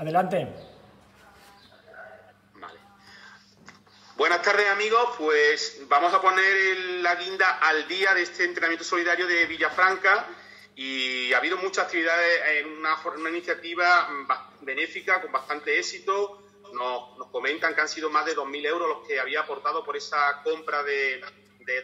Adelante. Buenas tardes amigos, pues vamos a poner la guinda al día de este entrenamiento solidario de Villafranca y ha habido muchas actividades en una, iniciativa benéfica con bastante éxito. Nos, comentan que han sido más de 2.000 euros los que había aportado por esa compra de,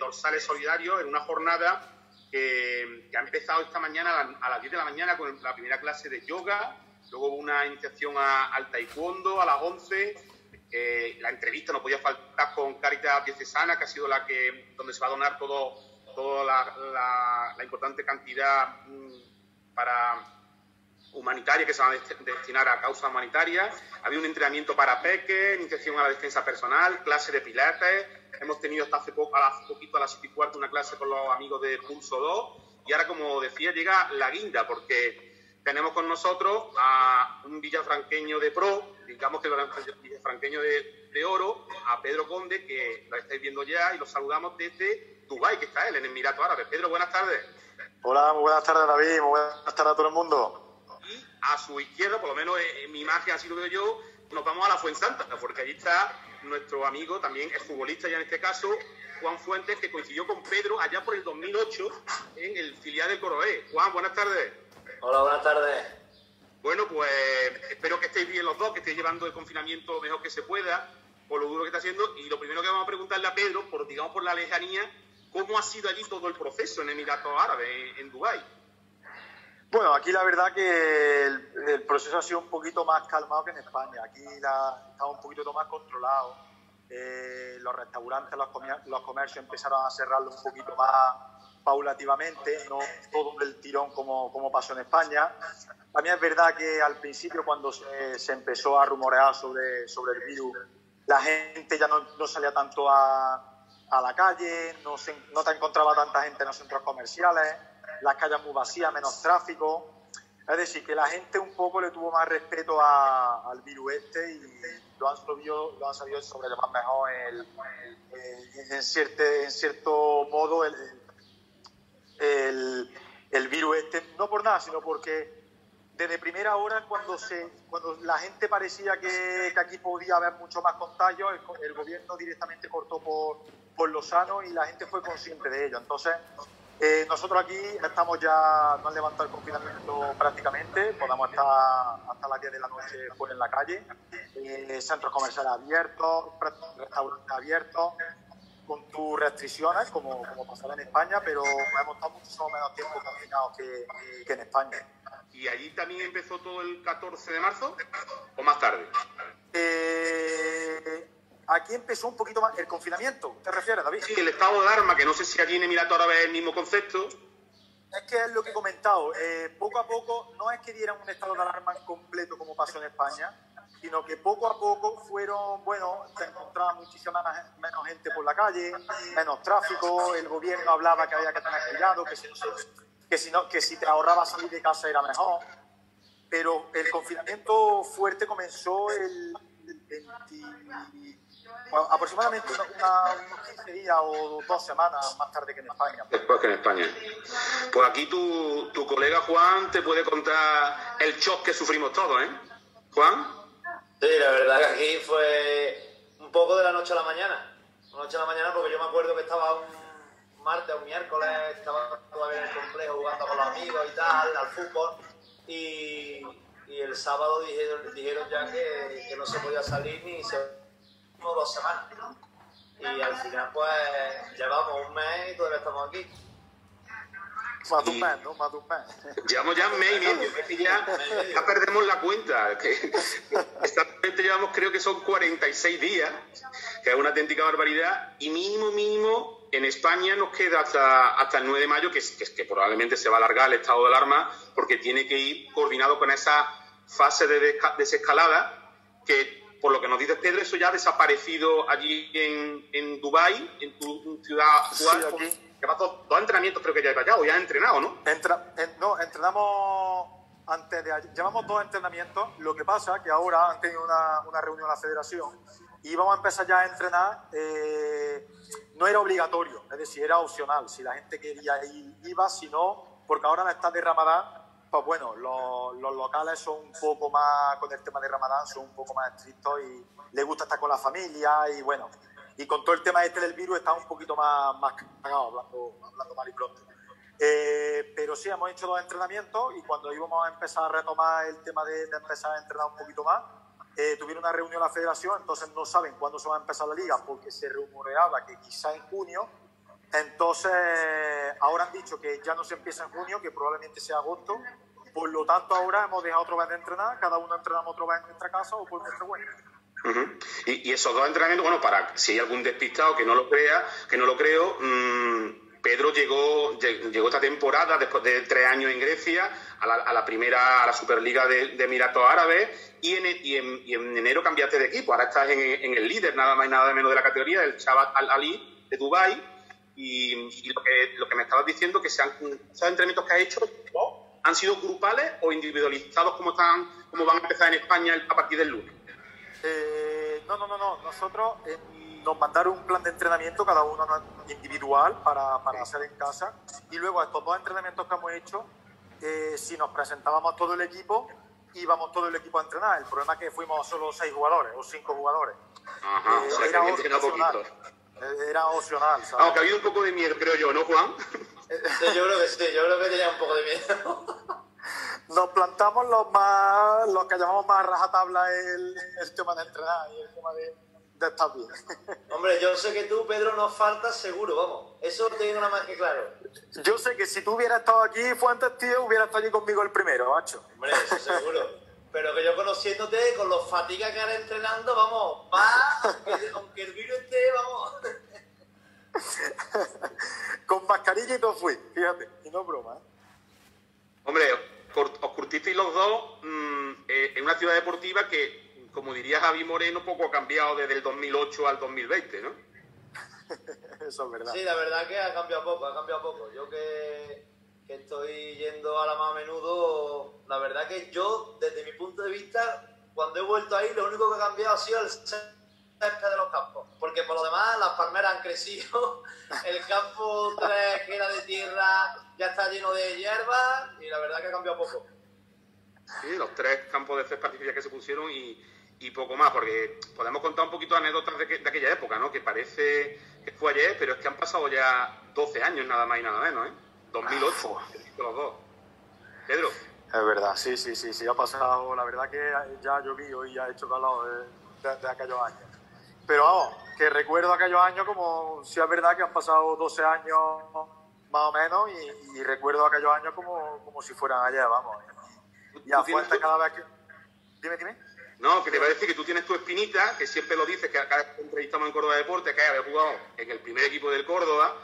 dorsales solidarios en una jornada que, ha empezado esta mañana a las 10 de la mañana con la primera clase de yoga, luego hubo una iniciación al taekwondo a las 11 eh, la entrevista no podía faltar con Caritas Diocesana, que ha sido la que donde se va a donar todo, toda la, importante cantidad mm, para humanitaria que se va a destinar a causas humanitarias. Había un entrenamiento para peques, iniciación a la defensa personal, clase de pilates. Hemos tenido hasta hace, poco, hace poquito a las 7 y cuarto una clase con los amigos de Pulso 2. Y ahora, como decía, llega la guinda, porque tenemos con nosotros a un villafranqueño de pro, digamos que el villafranqueño de, de oro, a Pedro Conde, que lo estáis viendo ya y lo saludamos desde Dubái, que está él, en el Emirato Árabe. Pedro, buenas tardes. Hola, muy buenas tardes, David, muy buenas tardes a todo el mundo. Y a su izquierda, por lo menos en mi imagen así lo veo yo, nos vamos a la Fuensanta, porque allí está nuestro amigo, también es futbolista ya en este caso, Juan Fuentes, que coincidió con Pedro allá por el 2008 en el filial del Coroé. Juan, buenas tardes. Hola, buenas tardes. Bueno, pues espero que estéis bien los dos, que estéis llevando el confinamiento lo mejor que se pueda, por lo duro que está haciendo. Y lo primero que vamos a preguntarle a Pedro, por digamos por la lejanía, ¿cómo ha sido allí todo el proceso en Emiratos Árabes, en, Dubái? Bueno, aquí la verdad que el, proceso ha sido un poquito más calmado que en España. Aquí la, estaba un poquito más controlado. Eh, los restaurantes, los, los comercios empezaron a cerrarlo un poquito más paulativamente, no todo del tirón como, como pasó en España. También es verdad que al principio, cuando se, se empezó a rumorear sobre, sobre el virus, la gente ya no, no salía tanto a, a, la calle, no, se, no te encontraba tanta gente en los centros comerciales, las calles muy vacías, menos tráfico. Es decir, que la gente un poco le tuvo más respeto a, al virus este y lo han sabido, lo han sabido sobrellevar mejor el, en, cierto, en cierto modo el, el, el virus este, no por nada, sino porque desde primera hora, cuando, se, cuando la gente parecía que, que aquí podía haber mucho más contagios, el, gobierno directamente cortó por, por lo sano y la gente fue consciente de ello. Entonces, eh, nosotros aquí estamos ya, no han levantado el confinamiento prácticamente, podemos estar hasta las 10 de la noche fuera en la calle, eh, centros comerciales abiertos, restaurantes abiertos, con tus restricciones, como, como pasaba en España, pero hemos estado mucho menos tiempo confinados que, que, en España. ¿Y allí también empezó todo el 14 de marzo o más tarde? Eh, aquí empezó un poquito más el confinamiento, ¿te refieres, David? Sí, el estado de alarma, que no sé si allí en Emirato Árabe es el mismo concepto. Es que es lo que he comentado, eh, poco a poco no es que dieran un estado de alarma completo como pasó en España, sino que poco a poco fueron, bueno, se encontraba muchísima menos gente por la calle, menos tráfico, el gobierno hablaba que había que tener cuidado, que si, que si, no, que si te ahorrabas salir de casa era mejor, pero el confinamiento fuerte comenzó el, 20, aproximadamente unos 15 días o dos semanas más tarde que en España. Después que en España. Pues aquí tu, tu colega Juan te puede contar el shock que sufrimos todos, ¿eh? Juan. Sí, la verdad que aquí fue un poco de la noche a la mañana. La noche a la mañana porque yo me acuerdo que estaba un martes o un miércoles, estaba todavía en el complejo jugando con los amigos y tal, al fútbol. Y, y el sábado dijeron, ya que, que, no se podía salir ni se dos semanas. Y al final pues llevamos un mes y todavía estamos aquí. Mes, ¿no? Llevamos ya un mes y medio, ya, ya perdemos la cuenta. Que exactamente llevamos, creo que son 46 días, que es una auténtica barbaridad, y mínimo, mínimo, en España nos queda hasta, hasta el 9 de mayo, que, que, que probablemente se va a alargar el estado de alarma, porque tiene que ir coordinado con esa fase de desescalada, que por lo que nos dice Pedro, eso ya ha desaparecido allí en, en Dubái, en tu ciudad actual. Llevas dos, entrenamientos creo que ya he o ya has entrenado, ¿no? no, entrenamos antes de ayer. Llevamos dos entrenamientos. Lo que pasa es que ahora han tenido una, una reunión la federación y vamos a empezar ya a entrenar. Eh, no era obligatorio, es decir, era opcional. Si la gente quería ir, iba, si no, porque ahora en esta de Ramadán pues bueno, los, los, locales son un poco más, con el tema de Ramadán, son un poco más estrictos y les gusta estar con la familia y bueno, y con todo el tema este del virus está un poquito más, más cagado, hablando, hablando mal y pronto. Eh, pero sí, hemos hecho dos entrenamientos y cuando íbamos a empezar a retomar el tema de, empezar a entrenar un poquito más, eh, tuvieron una reunión la federación, entonces no saben cuándo se va a empezar la liga porque se rumoreaba que quizá en junio. Entonces, ahora han dicho que ya no se empieza en junio, que probablemente sea agosto. Por lo tanto, ahora hemos dejado otra vez de entrenar, cada uno entrenamos otra vez en nuestra casa o por nuestro cuenta. Y, esos dos entrenamientos, bueno, para si hay algún despistado que no lo crea, que no lo creo, mmm, Pedro llegó, llegó esta temporada, después de tres años en Grecia, a la, primera, a la Superliga de, Emiratos Árabes, y en, en, enero cambiaste de equipo. Ahora estás en, el líder, nada más y nada menos de la categoría, el Chabat Al-Ali de Dubái. Y, lo, que, lo que me estabas diciendo, que sean, esos entrenamientos que has hecho, ¿han sido grupales o individualizados como, están, como van a empezar en España a partir del lunes? Eh, no, no, no, no. Nosotros nos mandaron un plan de entrenamiento, cada uno individual, para, para hacer en casa. Y luego estos dos entrenamientos que hemos hecho, eh, si nos presentábamos todo el equipo, íbamos todo el equipo a entrenar. El problema es que fuimos solo seis jugadores o cinco jugadores. Ajá, eh, era, opcional, eh, era opcional. Aunque ha habido un poco de miedo, creo yo, ¿no, Juan? yo creo que sí, yo creo que tenía un poco de miedo. Nos plantamos los más, los que llamamos más rajatabla el, el tema de entrenar y el tema de está bien. Hombre, yo sé que tú, Pedro, nos faltas seguro, vamos. Eso te digo nada más que claro. Yo sé que si tú hubieras estado aquí, Fuentes, tío, hubiera estado allí conmigo el primero, macho. Hombre, eso seguro. Pero que yo conociéndote, con los fatigas que haré entrenando, vamos, va, aunque, el virus esté, vamos. con mascarilla y todo fui, fíjate, y no broma, ¿eh? Hombre, os curtisteis los dos mm, eh, en una ciudad deportiva que como diría Javi Moreno, poco ha cambiado desde el 2008 al 2020, ¿no? Eso es verdad. Sí, la verdad que ha cambiado poco, ha cambiado poco. Yo que, estoy yendo ahora más a menudo, la verdad que yo, desde mi punto de vista, cuando he vuelto ahí, lo único que ha cambiado ha sido el césped de los campos. Porque por lo demás, las palmeras han crecido, el campo 3 que era de tierra ya está lleno de hierba y la verdad que ha cambiado poco. Sí, los tres campos de césped que se pusieron y y poco más, porque podemos contar un poquito de anécdotas de, de, aquella época, ¿no? Que parece que fue ayer, pero es que han pasado ya 12 años nada más y nada menos, ¿eh? 2008, los dos. Pedro. Es verdad, sí, sí, sí, sí, ha pasado, la verdad que ya ha llovido y ha hecho calor de, de, aquellos años. Pero vamos, que recuerdo aquellos años como si es verdad que han pasado 12 años más o menos y, recuerdo aquellos años como, como si fueran ayer, vamos. Y a fuente cada vez que... Dime, dime. No, que te va a decir que tú tienes tu espinita, que siempre lo dices, que cada vez que entrevistamos en Córdoba Deporte, que habías jugado en el primer equipo del Córdoba,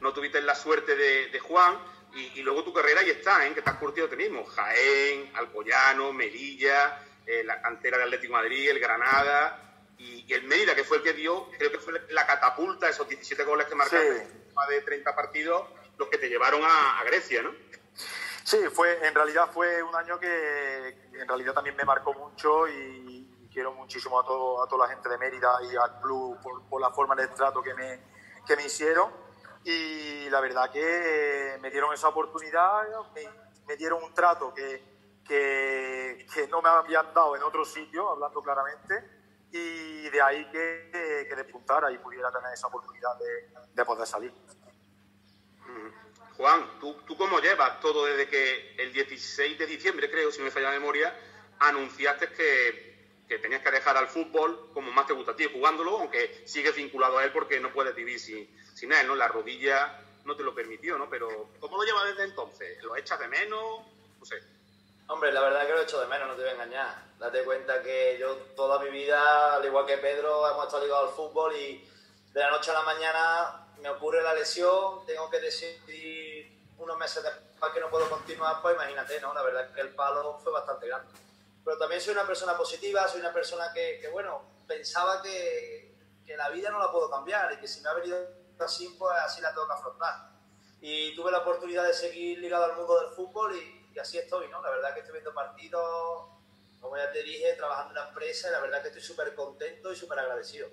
no tuviste la suerte de, Juan, y, luego tu carrera ahí está, ¿eh? que te has curtido tú mismo. Jaén, Alcoyano, Melilla, eh, la cantera de Atlético Madrid, el Granada, y, el Mérida, que fue el que dio, creo que fue la catapulta, esos 17 goles que marcaste más de 30 partidos, los que te llevaron a, a Grecia, ¿no? Sí, fue, en realidad fue un año que en realidad también me marcó mucho y, quiero muchísimo a, todo, a toda la gente de Mérida y al club por, la forma de trato que me, que me hicieron. Y la verdad que me dieron esa oportunidad, me, dieron un trato que, que, que, no me habían dado en otro sitio, hablando claramente, y de ahí que, que despuntara y pudiera tener esa oportunidad de, de poder salir. Juan, ¿tú, ¿tú cómo llevas todo desde que el 16 de diciembre, creo, si no me falla la memoria, anunciaste que, que, tenías que dejar al fútbol como más te gusta a ti, jugándolo, aunque sigues vinculado a él porque no puedes vivir sin, sin él, ¿no? La rodilla no te lo permitió, ¿no? Pero ¿cómo lo llevas desde entonces? ¿Lo echas de menos? No sé. Hombre, la verdad es que lo echo de menos, no te voy a engañar. Date cuenta que yo toda mi vida, al igual que Pedro, hemos estado ligados al fútbol y de la noche a la mañana me ocurre la lesión, tengo que decidir unos meses después que no puedo continuar, pues imagínate, ¿no? La verdad es que el palo fue bastante grande. Pero también soy una persona positiva, soy una persona que, bueno, pensaba que, que, la vida no la puedo cambiar y que si me ha venido así, pues así la tengo que afrontar. Y tuve la oportunidad de seguir ligado al mundo del fútbol y, y así estoy, ¿no? La verdad es que estoy viendo partidos, como ya te dije, trabajando en la empresa y la verdad es que estoy súper contento y súper agradecido.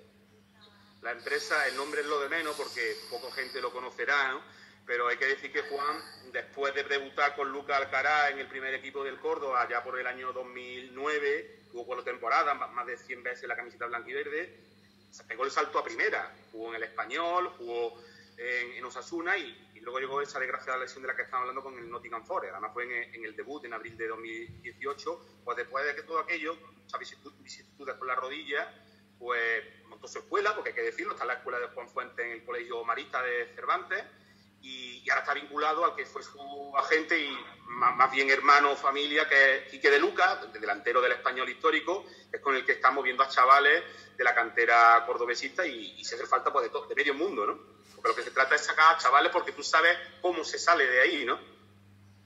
La empresa, el nombre es lo de menos porque poca gente lo conocerá, ¿no? pero hay que decir que Juan, después de debutar con Lucas Alcaraz en el primer equipo del Córdoba, allá por el año 2009, jugó cuatro temporadas, más de 100 veces la camiseta blanca y se pegó el salto a primera, jugó en el Español, jugó en, Osasuna y, luego llegó esa desgraciada lesión de la que estamos hablando con el Nottingham Forest, además fue en, el debut en abril de 2018, pues después de todo aquello, muchas vicisitudes con la rodilla, pues montó su escuela, porque hay que decirlo, está la escuela de Juan Fuente en el Colegio Marista de Cervantes, y, ahora está vinculado al que fue su agente y más, bien hermano o familia, que es Quique de Lucas, delantero del español histórico, es con el que estamos viendo a chavales de la cantera cordobesista y, y se hace falta pues, de, todo, de medio mundo, ¿no? Porque lo que se trata es sacar a chavales porque tú sabes cómo se sale de ahí, ¿no?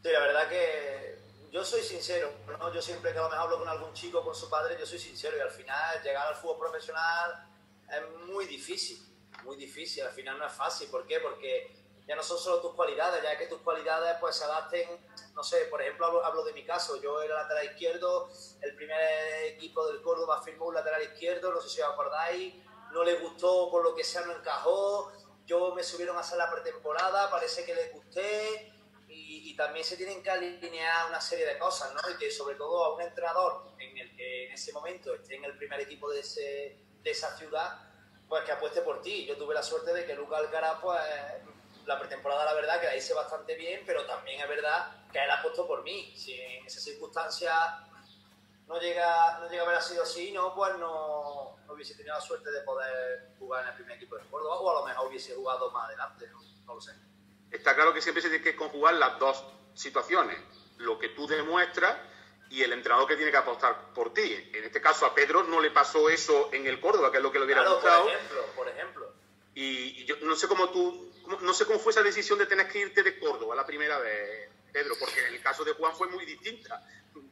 Sí, la verdad que yo soy sincero, ¿no? Yo siempre que a lo mejor hablo con algún chico, con su padre, yo soy sincero y al final llegar al fútbol profesional es muy difícil, muy difícil, al final no es fácil. ¿Por qué? Porque ya no son solo tus cualidades, ya que tus cualidades pues se adapten, no sé, por ejemplo hablo, de mi caso, yo era lateral izquierdo, el primer equipo del Córdoba firmó un lateral izquierdo, no sé si os acordáis, no le gustó por lo que sea, no encajó, yo me subieron a hacer la pretemporada, parece que les gusté también se tienen que alinear una serie de cosas, ¿no? Y que sobre todo a un entrenador en el que en ese momento esté en el primer equipo de, ese, de esa ciudad, pues que apueste por ti. Yo tuve la suerte de que Luca Alcaraz pues la pretemporada, la verdad, que la hice bastante bien, pero también es verdad que él ha puesto por mí. Si en esa circunstancia no llega, no llega a haber sido así, no, pues no, hubiese tenido la suerte de poder jugar en el primer equipo de Córdoba, o a lo mejor hubiese jugado más adelante, no, lo sé. Está claro que siempre se tiene que conjugar las dos situaciones, lo que tú demuestras y el entrenador que tiene que apostar por ti. En este caso a Pedro no le pasó eso en el Córdoba, que es lo que le hubiera gustado. Por ejemplo, por ejemplo. Y, yo no sé cómo tú, no sé cómo fue esa decisión de tener que irte de Córdoba la primera vez, Pedro, porque en el caso de Juan fue muy distinta.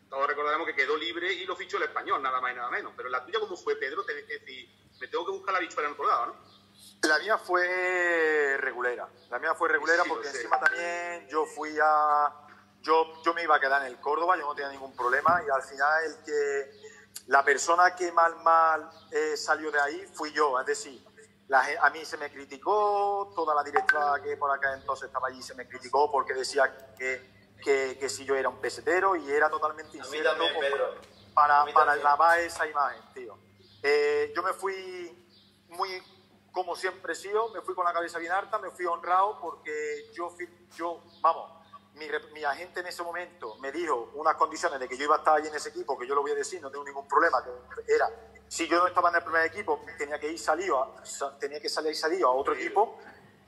Todos recordaremos que quedó libre y lo fichó el español, nada más y nada menos. Pero la tuya, ¿cómo fue, Pedro? Tenés que decir, me tengo que buscar la bichuela en otro lado, ¿no? La mía fue regulera. La mía fue regulera porque encima también yo fui a. Yo, yo me iba a quedar en el Córdoba, yo no tenía ningún problema y al final el que. La persona que mal, mal eh, salió de ahí fui yo. Es decir, a mí se me criticó, toda la directiva que por acá entonces estaba allí se me criticó porque decía que, que, si yo era un pesetero y era totalmente incierto para, para lavar esa imagen, tío. Eh, yo me fui muy, como siempre he sido, me fui con la cabeza bien harta, me fui honrado porque yo, yo vamos, mi, mi, agente en ese momento me dijo unas condiciones de que yo iba a estar allí en ese equipo, que yo lo voy a decir, no tengo ningún problema, que era si yo no estaba en el primer equipo, tenía que ir salido a, tenía que salir salido a otro equipo.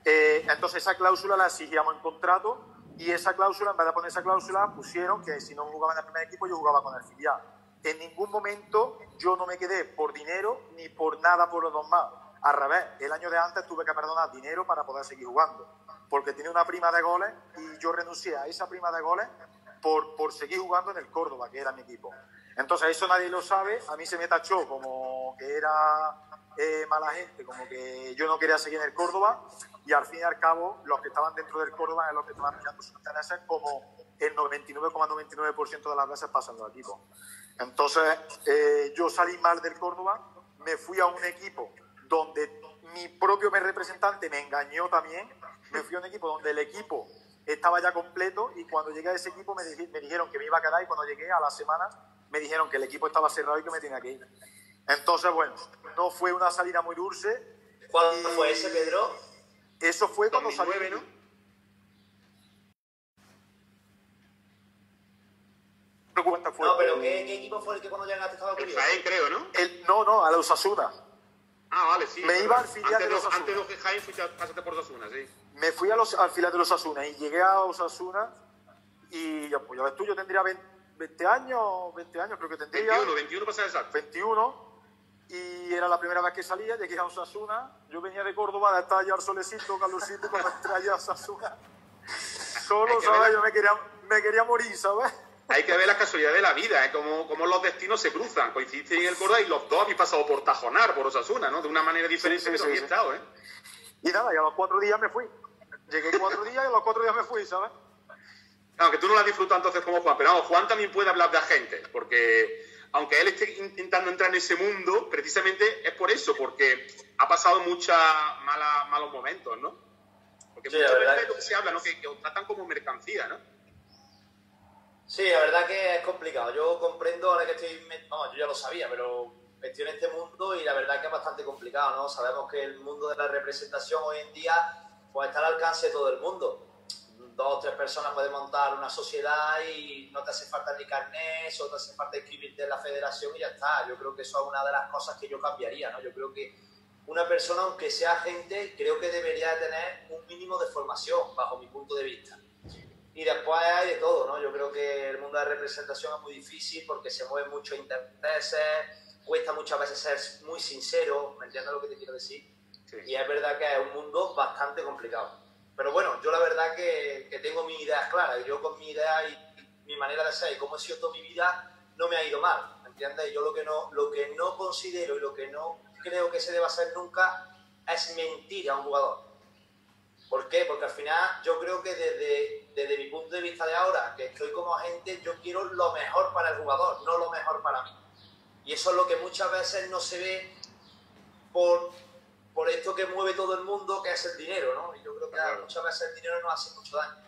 Eh, entonces esa cláusula la exigíamos en contrato y esa cláusula, en vez de poner esa cláusula, pusieron que si no jugaba en el primer equipo, yo jugaba con el filial. En ningún momento yo no me quedé por dinero ni por nada por los dos más. Al revés, el año de antes tuve que perdonar dinero para poder seguir jugando, porque tenía una prima de goles y yo renuncié a esa prima de goles por, por seguir jugando en el Córdoba, que era mi equipo. Entonces, eso nadie lo sabe. A mí se me tachó como que era eh, mala gente, como que yo no quería seguir en el Córdoba. Y al fin y al cabo, los que estaban dentro del Córdoba es los que estaban mirando sus intereses, como el 99,99% de las veces pasando al equipo. Entonces, eh, yo salí mal del Córdoba, me fui a un equipo donde mi propio representante me engañó también. Me fui a un equipo donde el equipo estaba ya completo y cuando llegué a ese equipo me, me dijeron que me iba a quedar y cuando llegué a la semana me dijeron que el equipo estaba cerrado y que me tenía que ir. Entonces, bueno, no fue una salida muy dulce. ¿Cuándo fue ese, Pedro? Eso fue cuando salió, ¿no? No, pero ¿qué, equipo fue el que cuando llegaste estaba? El Jaén, creo, ¿no? no, no, a la Osasuna. Ah, vale, sí. Me iba al filial de los Antes de Jaén pasaste por Osasuna, sí. Me fui a los, al filial de los Osasuna y llegué a Osasuna y ya, pues ya ves tú, yo tendría 20, 20 años, 20 años creo que tendría. 21, 21 para exacto. 21. Y era la primera vez que salía, llegué a Osasuna. Yo venía de Córdoba, estar allá al solecito, calorcito, cuando entré allá a Osasuna. Solo, ¿sabes? Yo me quería, me quería morir, ¿sabes? Hay que ver las casualidades de la vida, ¿eh? como, como los destinos se cruzan. Coincidiste en el Córdoba y los dos habéis pasado por Tajonar, por Osasuna, ¿no? De una manera diferente sí, sí, sí, estado, ¿eh? Y nada, y a los cuatro días me fui. Llegué cuatro días y a los cuatro días me fui, ¿sabes? Aunque tú no la has disfrutado entonces como Juan, pero Juan también puede hablar de agentes, porque aunque él esté intentando entrar en ese mundo, precisamente es por eso, porque ha pasado muchos malos momentos, ¿no? Porque muchas veces lo que se habla, ¿no? Que, que os tratan como mercancía, ¿no? Sí, la verdad que es complicado. Yo comprendo ahora que estoy, vamos, yo ya lo sabía, pero estoy en este mundo y la verdad que es bastante complicado, ¿no? Sabemos que el mundo de la representación hoy en día pues está al alcance de todo el mundo. Dos o tres personas pueden montar una sociedad y no te hace falta ni carnet, o te hace falta inscribirte en la federación y ya está. Yo creo que eso es una de las cosas que yo cambiaría, ¿no? Yo creo que una persona, aunque sea gente, creo que debería tener un mínimo de formación, bajo mi punto de vista. Y después hay de todo, ¿no? Yo creo que el mundo de la representación es muy difícil porque se mueven muchos intereses, cuesta muchas veces ser muy sincero, ¿me entiendes lo que te quiero decir? Y es verdad que es un mundo bastante complicado. Pero bueno, yo la verdad que, que tengo mis ideas claras. Yo con mi idea y mi manera de ser y cómo he sido toda mi vida, no me ha ido mal, ¿me entiendes? Yo lo que no, lo que no considero y lo que no creo que se deba hacer nunca es mentir a un jugador. ¿Por qué? Porque al final yo creo que desde, desde mi punto de vista de ahora, que estoy como agente, yo quiero lo mejor para el jugador, no lo mejor para mí. Y eso es lo que muchas veces no se ve por, por esto que mueve todo el mundo, que es el dinero, ¿no? Y yo creo que muchas veces el dinero nos hace mucho daño.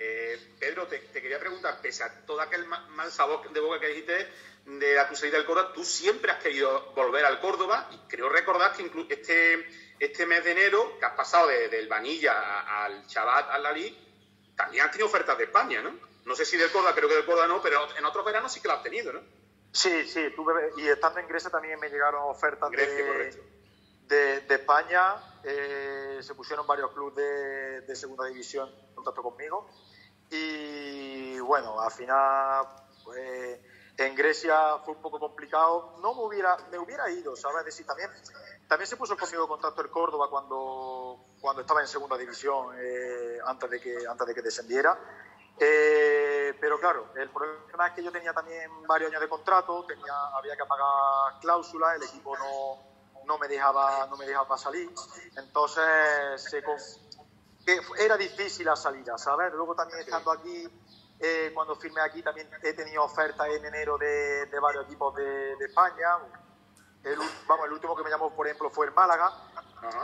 Eh, Pedro, te, quería preguntar, pese a todo aquel mal sabor de boca que dijiste de la tu salida del Córdoba, tú siempre has querido volver al Córdoba y creo recordar que este, este mes de enero, que has pasado del Vanilla al Chabat al Lalí, también has tenido ofertas de España, ¿no? No sé si del Córdoba, creo que del Córdoba no, pero en otros veranos sí que lo has tenido, ¿no? Sí, sí, tuve, y estando en Grecia también me llegaron ofertas de, de, España. Eh, se pusieron varios clubes de, segunda división en contacto conmigo. Y bueno, al final, pues, en Grecia fue un poco complicado. No me hubiera, me hubiera ido, ¿sabes? Decir, también, también se puso conmigo en contacto el Córdoba cuando, cuando estaba en segunda división, eh, antes, de que, antes de que descendiera. Eh, pero claro, el problema es que yo tenía también varios años de contrato, tenía, había que pagar cláusulas, el equipo no, no, me dejaba, no me dejaba salir, entonces se, era difícil la salida, ¿sabes? Luego también estando aquí, eh, cuando firmé aquí también he tenido ofertas en enero de, de varios equipos de, de España, el, vamos, el último que me llamó, por ejemplo, fue el Málaga,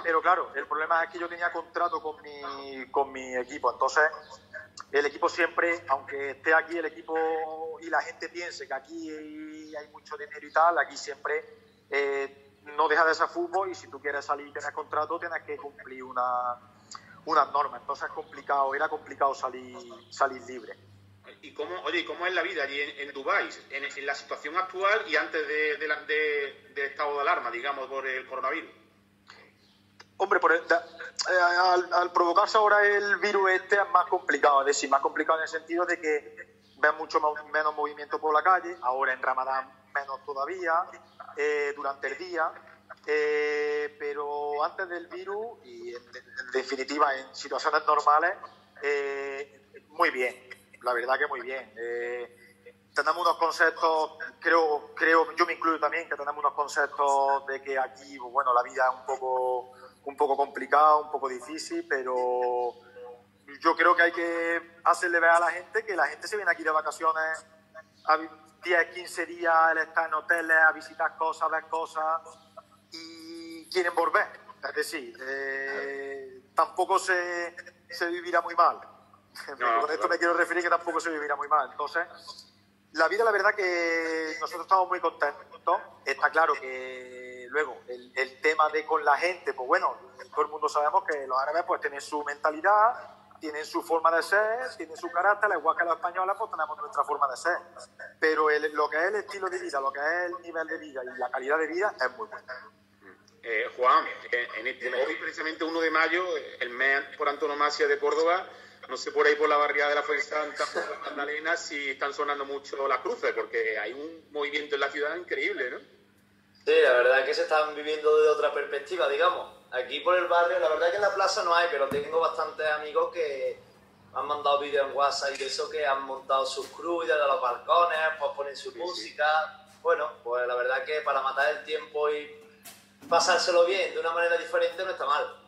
pero claro, el problema es que yo tenía contrato con mi, con mi equipo, entonces el equipo siempre, aunque esté aquí el equipo y la gente piense que aquí hay mucho dinero y tal, aquí siempre eh, no deja de ser fútbol y si tú quieres salir y tienes contrato tienes que cumplir una, unas normas. Entonces es complicado, era complicado salir, salir libre. ¿Y cómo, oye, cómo es la vida allí en, Dubái, en, la situación actual y antes de, de, estado de alarma, digamos, por el coronavirus? Hombre, por eh, al, provocarse ahora el virus este es más complicado, es decir, más complicado en el sentido de que ven mucho menos movimiento por la calle, ahora en Ramadán menos todavía, eh, durante el día, eh, pero antes del virus y en, definitiva en situaciones normales, muy bien, la verdad que muy bien. tenemos unos conceptos, creo, creo, yo me incluyo también, que tenemos unos conceptos de que aquí, bueno, la vida es un poco un poco complicado, un poco difícil, pero yo creo que hay que hacerle ver a la gente que la gente se viene aquí de vacaciones a 10, 15 días, él está en hoteles, a visitar cosas, a ver cosas y quieren volver. Es decir, eh, tampoco se, se, vivirá muy mal. Con esto me quiero referir que tampoco se vivirá muy mal. Entonces, la vida, la verdad que nosotros estamos muy contentos. Está claro que Luego, el, el, tema de con la gente, pues bueno, todo el mundo sabemos que los árabes pues tienen su mentalidad, tienen su forma de ser, tienen su carácter, al igual que los españoles pues tenemos nuestra forma de ser. Pero lo que es el estilo de vida, lo que es el nivel de vida y la calidad de vida es muy bueno. Eh, Juan, eh, en este, hoy precisamente 1 de mayo, el mes por antonomasia de Córdoba, no sé por ahí por la barriada de la Fuensanta, Magdalena, si están sonando mucho las cruces, porque hay un movimiento en la ciudad increíble, ¿no? Sí, la verdad es que se están viviendo de otra perspectiva, digamos. Aquí por el barrio, la verdad es que en la plaza no hay, pero tengo bastantes amigos que han mandado vídeos en WhatsApp y eso, que han montado sus cruces de los balcones, pues ponen su música. Bueno, pues la verdad es que para matar el tiempo y pasárselo bien de una manera diferente no está mal.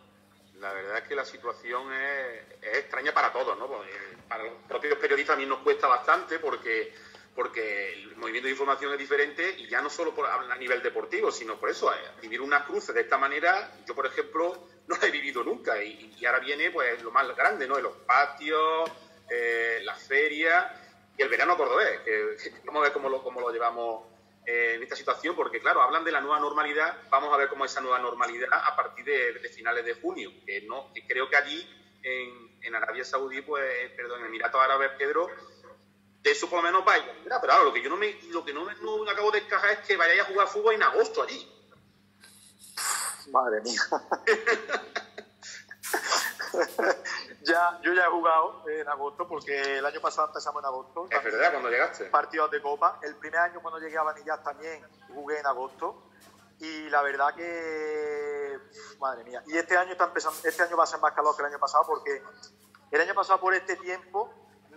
La verdad es que la situación es, extraña para todos, ¿no? Eh, para los propios periodistas a mí nos cuesta bastante porque porque el movimiento de información es diferente y ya no solo por, a nivel deportivo, sino por eso, eh, vivir una cruz de esta manera, yo por ejemplo, no la he vivido nunca. Y, ahora viene pues lo más grande, ¿no? Los patios, eh, la feria y el verano cordobés, que, vamos a ver cómo lo, cómo lo llevamos eh, en esta situación, porque claro, hablan de la nueva normalidad, vamos a ver cómo es esa nueva normalidad a partir de, finales de junio, que no creo que allí en, en, Arabia Saudí, pues, perdón, en Emiratos Árabes, Pedro, de eso por lo menos vaya. Pero claro, lo que yo no me, lo que no, me, no acabo de encajar es que vayáis a jugar fútbol en agosto allí. Madre mía. ya, yo ya he jugado en agosto porque el año pasado empezamos en agosto. Es verdad, cuando llegaste. Partidos de copa. El primer año cuando llegué a Vanillas también jugué en agosto. Y la verdad que, madre mía. Y este año está empezando, este año va a ser más calor que el año pasado porque el año pasado por este tiempo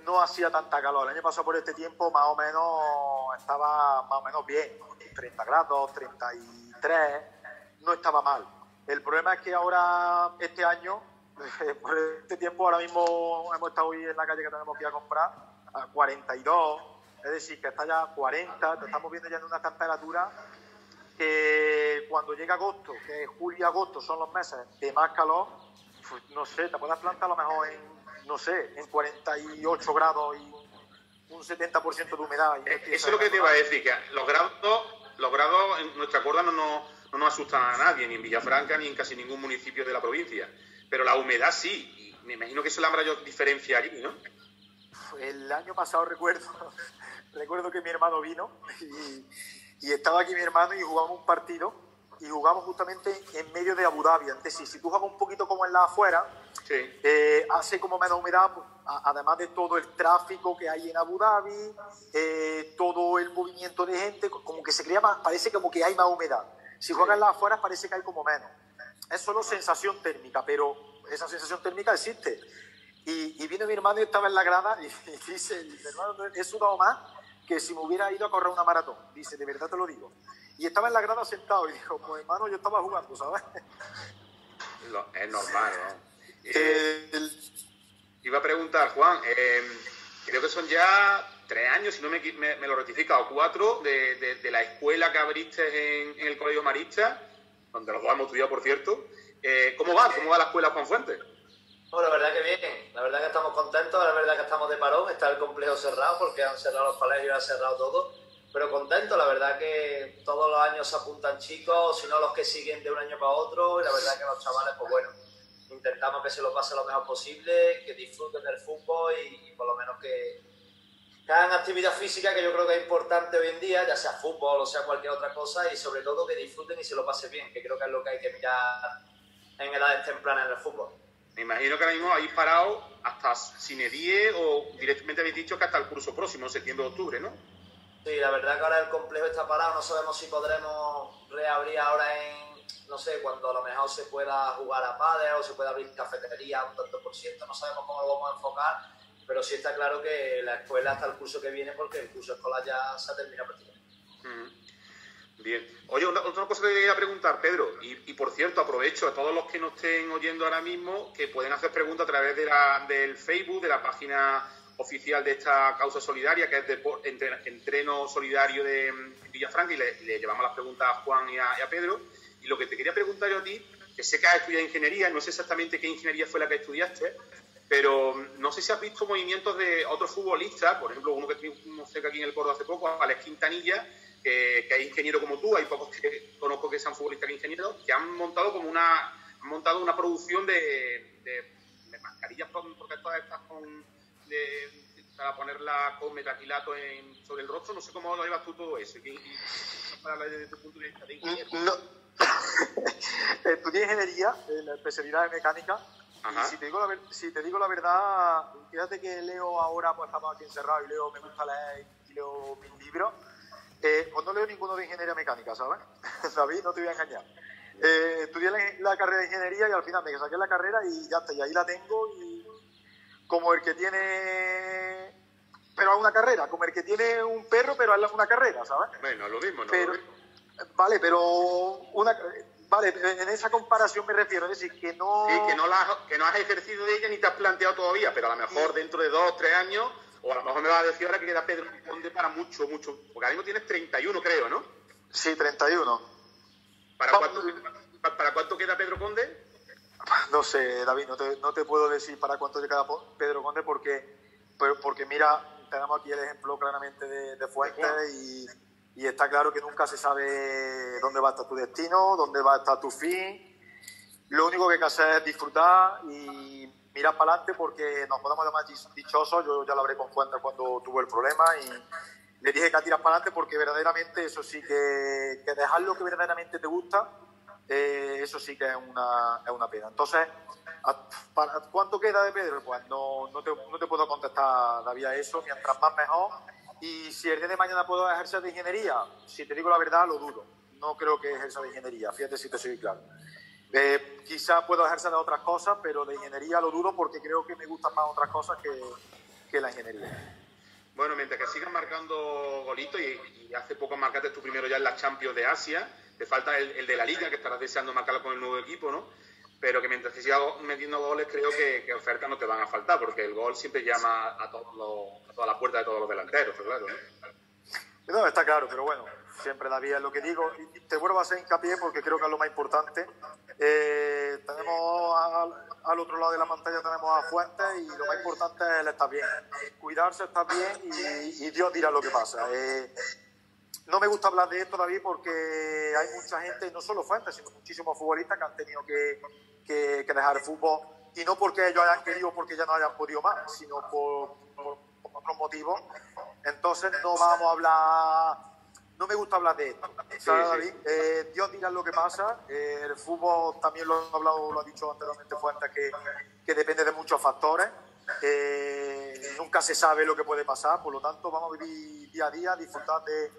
no hacía tanta calor. El año pasado por este tiempo más o menos estaba más o menos bien. 30 grados, 33 no estaba mal. El problema es que ahora, este año, por este tiempo, ahora mismo hemos estado hoy en la calle que tenemos que ir a comprar a 42, es decir, que está ya a 40, estamos viendo ya en una temperatura que cuando llega agosto, que julio y agosto son los meses de más calor, pues no sé, te puedes plantar a lo mejor en, no sé, en 48 grados y un 70% de humedad. Eso es lo que te iba a decir, que los grados, los grados en nuestra cuerda no nos no nos asustan a nadie, ni en Villafranca, ni en casi ningún municipio de la provincia. Pero la humedad sí, y me imagino que eso la habrá yo diferencia allí, ¿no? El año pasado recuerdo, recuerdo que mi hermano vino y, estaba aquí mi hermano y jugamos un partido y jugamos justamente en medio de Abu Dhabi. Entonces, si, si tú juegas un poquito como en la afuera, eh, hace como menos humedad, pues, además de todo el tráfico que hay en Abu Dhabi, eh, todo el movimiento de gente, como que se crea más, parece como que hay más humedad. Si juegan las afueras parece que hay como menos. Es solo sensación térmica, pero esa sensación térmica existe. Y, y vino mi hermano y estaba en la grada y, dice, hermano, he sudado más que si me hubiera ido a correr una maratón. Dice, de verdad te lo digo. Y estaba en la grada sentado y dijo, pues hermano, yo estaba jugando, ¿sabes? es normal, ¿no? Eh, iba a preguntar, Juan, eh, creo que son ya tres años, si no me, me, lo rectifica, o cuatro, de, de, la escuela que abriste en, el Colegio Marista, donde los dos hemos estudiado, por cierto. Eh, ¿Cómo va? ¿Cómo va la escuela Juan Fuentes? Bueno, la verdad que bien, la verdad que estamos contentos, la verdad que estamos de parón, está el complejo cerrado porque han cerrado los colegios, han cerrado todo, pero contentos, la verdad que todos los años se apuntan chicos, si no los que siguen de un año para otro, y la verdad que los chavales, pues bueno, intentamos que se lo pase lo mejor posible, que disfruten del fútbol y por lo menos que hagan actividad física, que yo creo que es importante hoy en día, ya sea fútbol o sea cualquier otra cosa, y sobre todo que disfruten y se lo pasen bien, que creo que es lo que hay que mirar en edades tempranas en el fútbol. Me imagino que ahora mismo habéis parado hasta Cine 10 o directamente habéis dicho que hasta el curso próximo, septiembre-octubre, ¿no? Sí, la verdad que ahora el complejo está parado, no sabemos si podremos reabrir ahora en, no sé, cuando a lo mejor se pueda jugar a padre o se pueda abrir cafetería un tanto por ciento, no sabemos cómo lo vamos a enfocar, pero sí está claro que la escuela hasta el curso que viene, porque el curso escolar ya se ha terminado prácticamente. Bien. Oye, otra cosa que quería preguntar, Pedro, y, por cierto, aprovecho a todos los que nos estén oyendo ahora mismo que pueden hacer preguntas a través de la, del Facebook, de la página oficial de esta causa solidaria, que es de Entreno Solidario de Villafranca, y le, llevamos las preguntas a Juan y a, y a, Pedro. Y lo que te quería preguntar yo a ti, que sé que has estudiado ingeniería, no sé exactamente qué ingeniería fue la que estudiaste, pero no sé si has visto movimientos de otros futbolistas, por ejemplo, uno que tuvimos cerca aquí en el Córdoba hace poco, Alex Quintanilla, que, que, es ingeniero como tú, hay pocos que conozco que sean futbolistas que ingenieros, que han montado como una, han montado una producción de, de, mascarillas protectoras estas con, para ponerla con metaquilato en, sobre el rostro, no sé cómo lo llevas tú todo eso, para desde tu punto de vista de ingeniero. No. Estudié ingeniería en la especialidad de mecánica y si te, digo la, si te digo la verdad, fíjate que leo ahora, pues estamos aquí encerrados y leo, me gusta leer y leo mis libros. Eh, pues no leo ninguno de ingeniería mecánica, ¿sabes? David, no te voy a engañar. Eh, estudié la, carrera de ingeniería y al final me saqué la carrera y ya está, y ahí la tengo y como el que tiene pero a una carrera, como el que tiene un perro pero a una carrera, ¿sabes? Bueno, lo mismo, ¿no? Pero, vale, pero una, Vale, en esa comparación me refiero, es decir, que no... Sí, que no, la, que no has ejercido de ella ni te has planteado todavía, pero a lo mejor dentro de dos, tres años, o a lo mejor me vas a decir ahora que queda Pedro Conde para mucho, mucho, porque ahora mismo tienes 31, creo, ¿no? Sí, 31. ¿Para, cuánto, ¿Para cuánto queda Pedro Conde? No sé, David, no te, no te puedo decir para cuánto llega Pedro Conde porque, porque mira, tenemos aquí el ejemplo claramente de, de Fuentes y, y, está claro que nunca se sabe dónde va a estar tu destino, dónde va a estar tu fin. Lo único que hay que hacer es disfrutar y mirar para adelante porque nos podemos llamar dichosos. Yo ya lo hablé con Fuentes cuando tuvo el problema y le dije que a tirar para adelante porque verdaderamente eso sí que, que dejar lo que verdaderamente te gusta eh, eso sí que es una, es una pena. Entonces, ¿cuánto queda de Pedro? Pues no, no, te, no te puedo contestar, David, a eso. Mientras más mejor. Y si el día de mañana puedo ejercer de ingeniería, si te digo la verdad, lo dudo. No creo que ejerza de ingeniería, fíjate si te soy claro. Eh, quizá puedo ejercer de otras cosas, pero de ingeniería lo dudo porque creo que me gustan más otras cosas que, que la ingeniería. Bueno, mientras que sigas marcando golitos y, y, hace poco marcaste tu primero ya en la Champions de Asia, te falta el, de la Liga, que estarás deseando marcarlo con el nuevo equipo, ¿no? Pero que mientras que sigas metiendo goles, creo que, ofertas no te van a faltar, porque el gol siempre llama a, todos los, a todas las puertas de todos los delanteros, claro, ¿no? No, está claro, pero bueno, siempre David es lo que digo. Y te vuelvo a hacer hincapié porque creo que es lo más importante. Eh, tenemos al, otro lado de la pantalla tenemos a Fuentes y lo más importante es el estar bien. Cuidarse, estar bien y, Dios dirá lo que pasa. Eh, no me gusta hablar de esto, David, porque hay mucha gente, no solo Fuentes, sino muchísimos futbolistas que han tenido que, que, dejar el fútbol y no porque ellos hayan querido, porque ya no hayan podido más, sino por, por otros motivos. Entonces no vamos a hablar no me gusta hablar de esto. Eh, Dios dirá lo que pasa. Eh, el fútbol también lo ha hablado, lo ha dicho anteriormente Fuentes, que, que depende de muchos factores. Eh, nunca se sabe lo que puede pasar, por lo tanto vamos a vivir día a día, disfrutar de,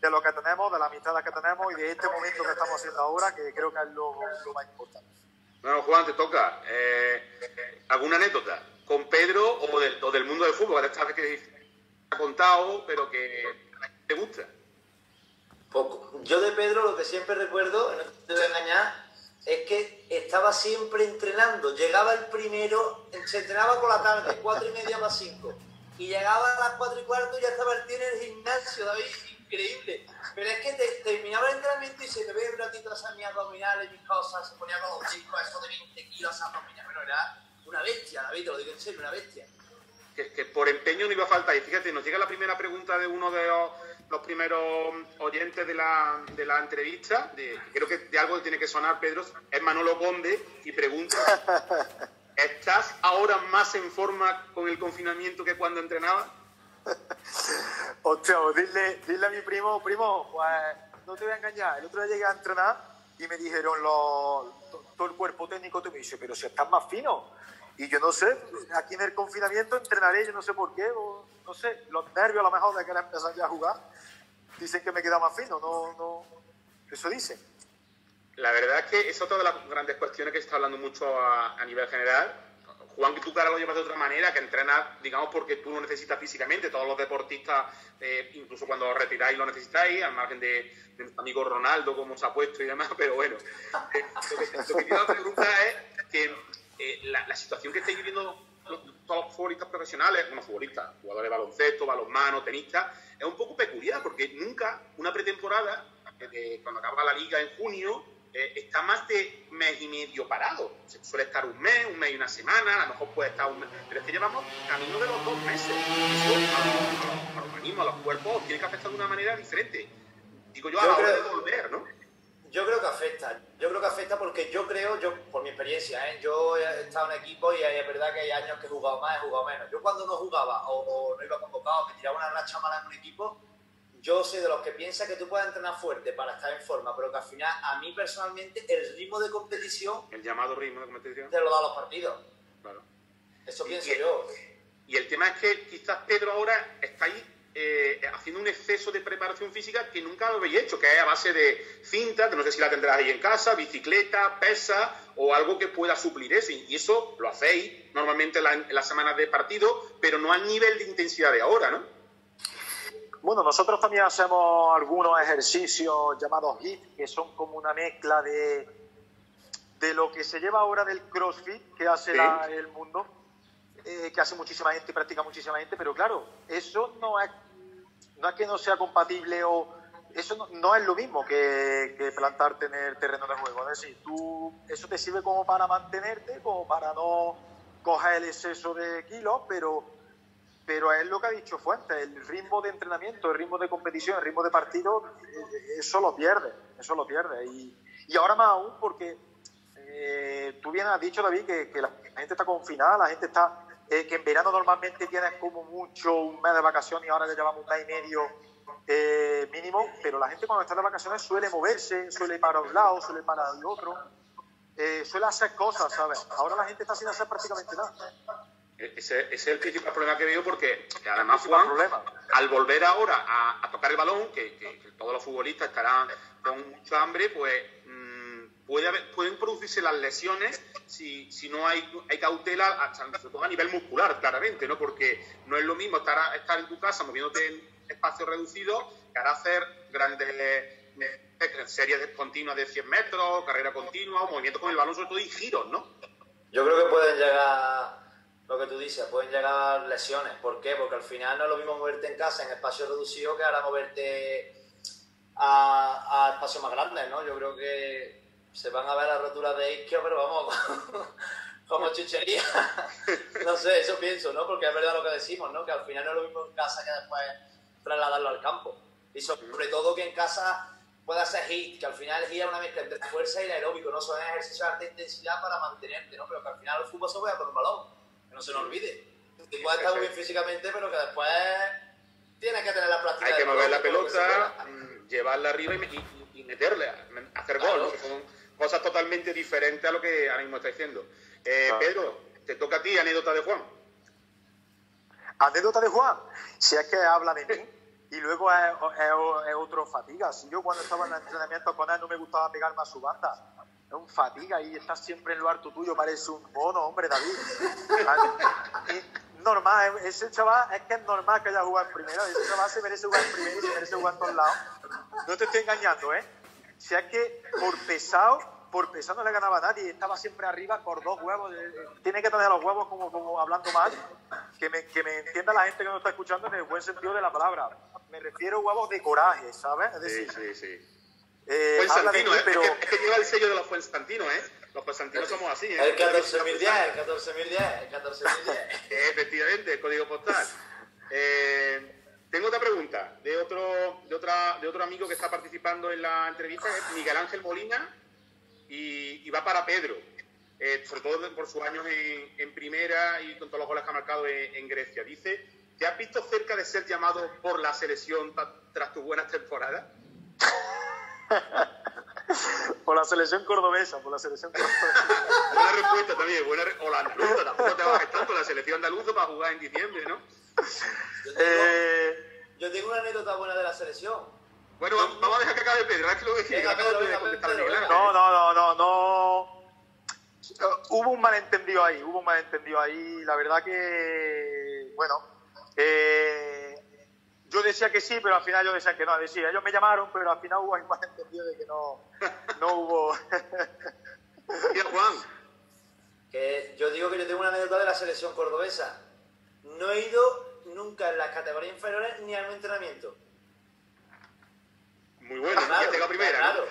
de lo que tenemos, de la amistad que tenemos y de este momento que estamos haciendo ahora, que creo que es lo, más importante. Bueno, Juan, te toca. ¿Alguna anécdota con Pedro o del, o del mundo del fútbol? Esta vez que ha contado, pero que te gusta. Yo de Pedro lo que siempre recuerdo, no te voy a engañar, es que estaba siempre entrenando. Llegaba el primero, se entrenaba por la tarde, cuatro y media más cinco. Y llegaba a las cuatro y cuarto y ya estaba el tío en el gimnasio, David, increíble. Pero es que terminaba el entrenamiento y se me veía un ratito a mis abdominales, mis cosas, se ponía con los discos, eso de 20 kilos abdominales, pero era una bestia, David, te lo digo en serio, una bestia. Que, que por empeño no iba a faltar. Y fíjate, nos llega la primera pregunta de uno de los los primeros oyentes de la, de la entrevista, de, creo que de algo tiene que sonar, Pedro, es Manolo Conde y pregunta, ¿estás ahora más en forma con el confinamiento que cuando entrenabas? Hostia, pues dile, dile a mi primo, primo, pues no te voy a engañar, el otro día llegué a entrenar y me dijeron los, todo el cuerpo técnico, te me dice, pero si estás más fino. Y yo no sé, aquí en el confinamiento entrenaré, yo no sé por qué, no sé, los nervios a lo mejor de que empezar ya a jugar, dicen que me queda más fino, no, no, eso dicen. La verdad es que es otra de las grandes cuestiones que se está hablando mucho a, nivel general. Juan, que tú cara lo llevas de otra manera, que entrenas, digamos, porque tú lo necesitas físicamente. Todos los deportistas, eh, incluso cuando os retiráis, lo necesitáis, al margen de, nuestro amigo Ronaldo, cómo se ha puesto y demás. Pero bueno, eh, lo, que, lo, que, quiero preguntar es que eh, la, la, situación que estáis viviendo todos los futbolistas profesionales, bueno, futbolistas, jugadores de baloncesto, balonmano, tenistas, es un poco peculiar porque nunca una pretemporada, eh, cuando acaba la liga en junio, eh, está más de mes y medio parado. suele estar un mes, un mes y una semana, a lo mejor puede estar un mes, pero es que llevamos camino de los dos meses. Eso a los, organismos, a los cuerpos, tiene que afectar de una manera diferente. Digo yo, a la hora de volver, ¿no? Yo creo que afecta, yo creo que afecta porque yo creo, yo por mi experiencia, ¿eh? yo he estado en equipo y es verdad que hay años que he jugado más, he jugado menos. Yo cuando no jugaba o, no iba convocado, me tiraba una racha mala en un equipo, yo soy de los que piensa que tú puedes entrenar fuerte para estar en forma, pero que al final, a mí personalmente, el ritmo de competición... El llamado ritmo de competición. Te lo da los partidos. Claro. Eso pienso yo. Y el tema es que quizás Pedro ahora está ahí eh, haciendo un exceso de preparación física que nunca lo habéis hecho, que es a base de cinta, que no sé si la tendrás ahí en casa, bicicleta, pesa o algo que pueda suplir eso. Y eso lo hacéis normalmente en, las semanas de partido, pero no al nivel de intensidad de ahora, ¿no? Bueno, nosotros también hacemos algunos ejercicios llamados HIIT, que son como una mezcla de, de lo que se lleva ahora del CrossFit que hace el mundo, eh, que hace muchísima gente practica muchísima gente, pero claro, eso no es no es que no sea compatible o eso no, es lo mismo que, que, plantarte en el terreno de juego. Es decir, tú, eso te sirve como para mantenerte, como para no coger el exceso de kilos, pero, pero es lo que ha dicho Fuentes, el ritmo de entrenamiento, el ritmo de competición, el ritmo de partido, eh, eso lo pierde, eso lo pierde. Y, y ahora más aún porque eh, tú bien has dicho, David, que, que, la gente está confinada, la gente está... Eh, que en verano normalmente tienes como mucho un mes de vacaciones y ahora ya llevamos un mes y medio eh, mínimo, pero la gente cuando está de vacaciones suele moverse, suele ir para un lado, suele ir para el otro, eh, suele hacer cosas, ¿sabes? Ahora la gente está sin hacer prácticamente nada. E-, ese, es el principal problema que veo porque además Juan, al volver ahora a, tocar el balón, que, todos los futbolistas estarán con mucha hambre, pues puede pueden producirse las lesiones si, si no hay, hay cautela, a, nivel muscular, claramente, ¿no? Porque no es lo mismo estar, estar en tu casa moviéndote en espacio reducido que hará hacer grandes series continuas de 100 metros, carrera continua, movimiento con el balón, sobre todo y giros, ¿no? Yo creo que pueden llegar, lo que tú dices, pueden llegar lesiones. ¿Por qué? Porque al final no es lo mismo moverte en casa en espacio reducido que ahora moverte a, a espacios más grandes, ¿no? Yo creo que se van a ver las roturas de isquio, pero vamos, como chuchería. no sé, eso pienso, ¿no? Porque es verdad lo que decimos, ¿no? Que al final no es lo mismo en casa que después trasladarlo al campo. Y sobre todo que en casa pueda ser hit, que al final el hit es una mezcla entre fuerza y el aeróbico, no son ejercicios de alta intensidad para mantenerte, ¿no? Pero que al final el fútbol se juega con un balón, que no se nos olvide. Y puede estar muy bien físicamente, pero que después tiene que tener la práctica. Hay que mover la pelota, mm, llevarla arriba y, meterle, hacer gol, ¿no? Cosas totalmente diferentes a lo que ahora mismo está diciendo. Eh, Pedro, te toca a ti, anécdota de Juan. Anécdota de Juan, si es que habla de mí y luego es, es, otro fatiga. Si yo cuando estaba en el entrenamiento con él no me gustaba pegarme a su banda, es un fatiga y estás siempre en lo harto tuyo, parece un mono, hombre, David. normal, ese chaval es que es normal que haya jugado en primera, ese chaval se merece jugar en primera y se merece jugar en todos lados. No te estoy engañando, ¿eh? Si es que por pesado, por pesado no le ganaba a nadie, estaba siempre arriba por dos huevos. Tiene que tener los huevos como, como hablando mal, que me, que me entienda la gente que nos está escuchando en el buen sentido de la palabra me refiero a huevos de coraje, ¿sabes? Es decir, sí, sí, sí. Eh, Fuensantino, ¿eh? pero... es, que, es, que, lleva el sello de los Fuensantinos, ¿eh? Los Fuensantinos somos así, ¿eh? El 14.010, el 14.010, el 14.010. Efectivamente, el código postal. Eh, tengo otra pregunta de otro, de, otro amigo que está participando en la entrevista, es Miguel Ángel Molina, y, y va para Pedro. Eh, sobre todo por sus años en, en, primera y con todos los goles que ha marcado en, en Grecia. Dice ¿Te has visto cerca de ser llamado por la selección tras tus buenas temporadas? por la selección cordobesa, por la selección cordobesa. buena respuesta también, buena o la andaluza, tampoco te vas tanto la selección andaluza para jugar en diciembre, ¿no? Yo tengo, eh... yo tengo una anécdota buena de la selección. Bueno, vamos a dejar que acabe Pedro, No, no, no, no, no. Hubo un malentendido ahí, hubo un malentendido ahí. La verdad que, bueno, eh, yo decía que sí, pero al final yo decía que no. Decía, ellos me llamaron, pero al final hubo un entendido de que no, no hubo. ¿Y Juan? Que yo digo que yo tengo una anécdota de la selección cordobesa. No he ido nunca en las categorías inferiores ni a un entrenamiento. Muy bueno, claro, que primera. Claro.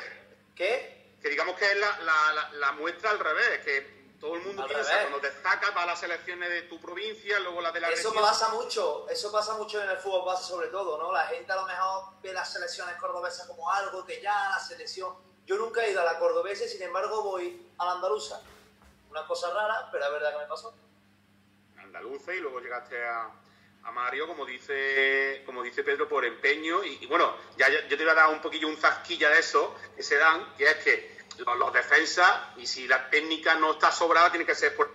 ¿Qué? Que digamos que es la, la, la muestra al revés, que todo el mundo piensa cuando destaca para las selecciones de tu provincia, luego la de la Eso pasa mucho, eso pasa mucho en el fútbol base sobre todo, ¿no? La gente a lo mejor ve las selecciones cordobesas como algo que ya la selección... Yo nunca he ido a la cordobesa y sin embargo voy a la andaluza. Una cosa rara, pero es verdad que me pasó. Andaluza y luego llegaste a, a Mario, como dice, como dice Pedro, por empeño. Y, bueno, ya, yo te voy a dar un poquillo un zasquilla de eso que se dan, que es que los, defensas, y si la técnica no está sobrada, tiene que ser por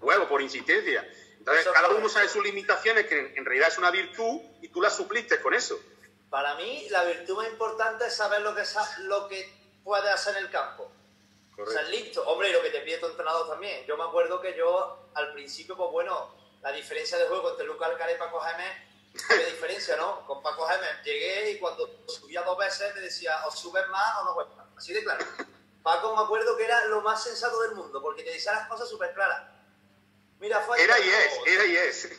huevo, por insistencia. Entonces, cada uno sabe sus limitaciones, que en, realidad es una virtud, y tú las supliste con eso. Para mí, la virtud más importante es saber lo que, lo que puede hacer en el campo. O sea, listo. Hombre, y lo que te pide tu entrenador también. Yo me acuerdo que yo, al principio, pues bueno, la diferencia de juego entre Lucas Alcaraz y Paco Gémez, había diferencia, ¿no? Con Paco Gémez llegué y cuando subía dos veces me decía, o subes más o no juegas Así de claro. Paco me acuerdo que era lo más sensato del mundo, porque te decía las cosas súper claras. Mira, fue Era y es, era y es.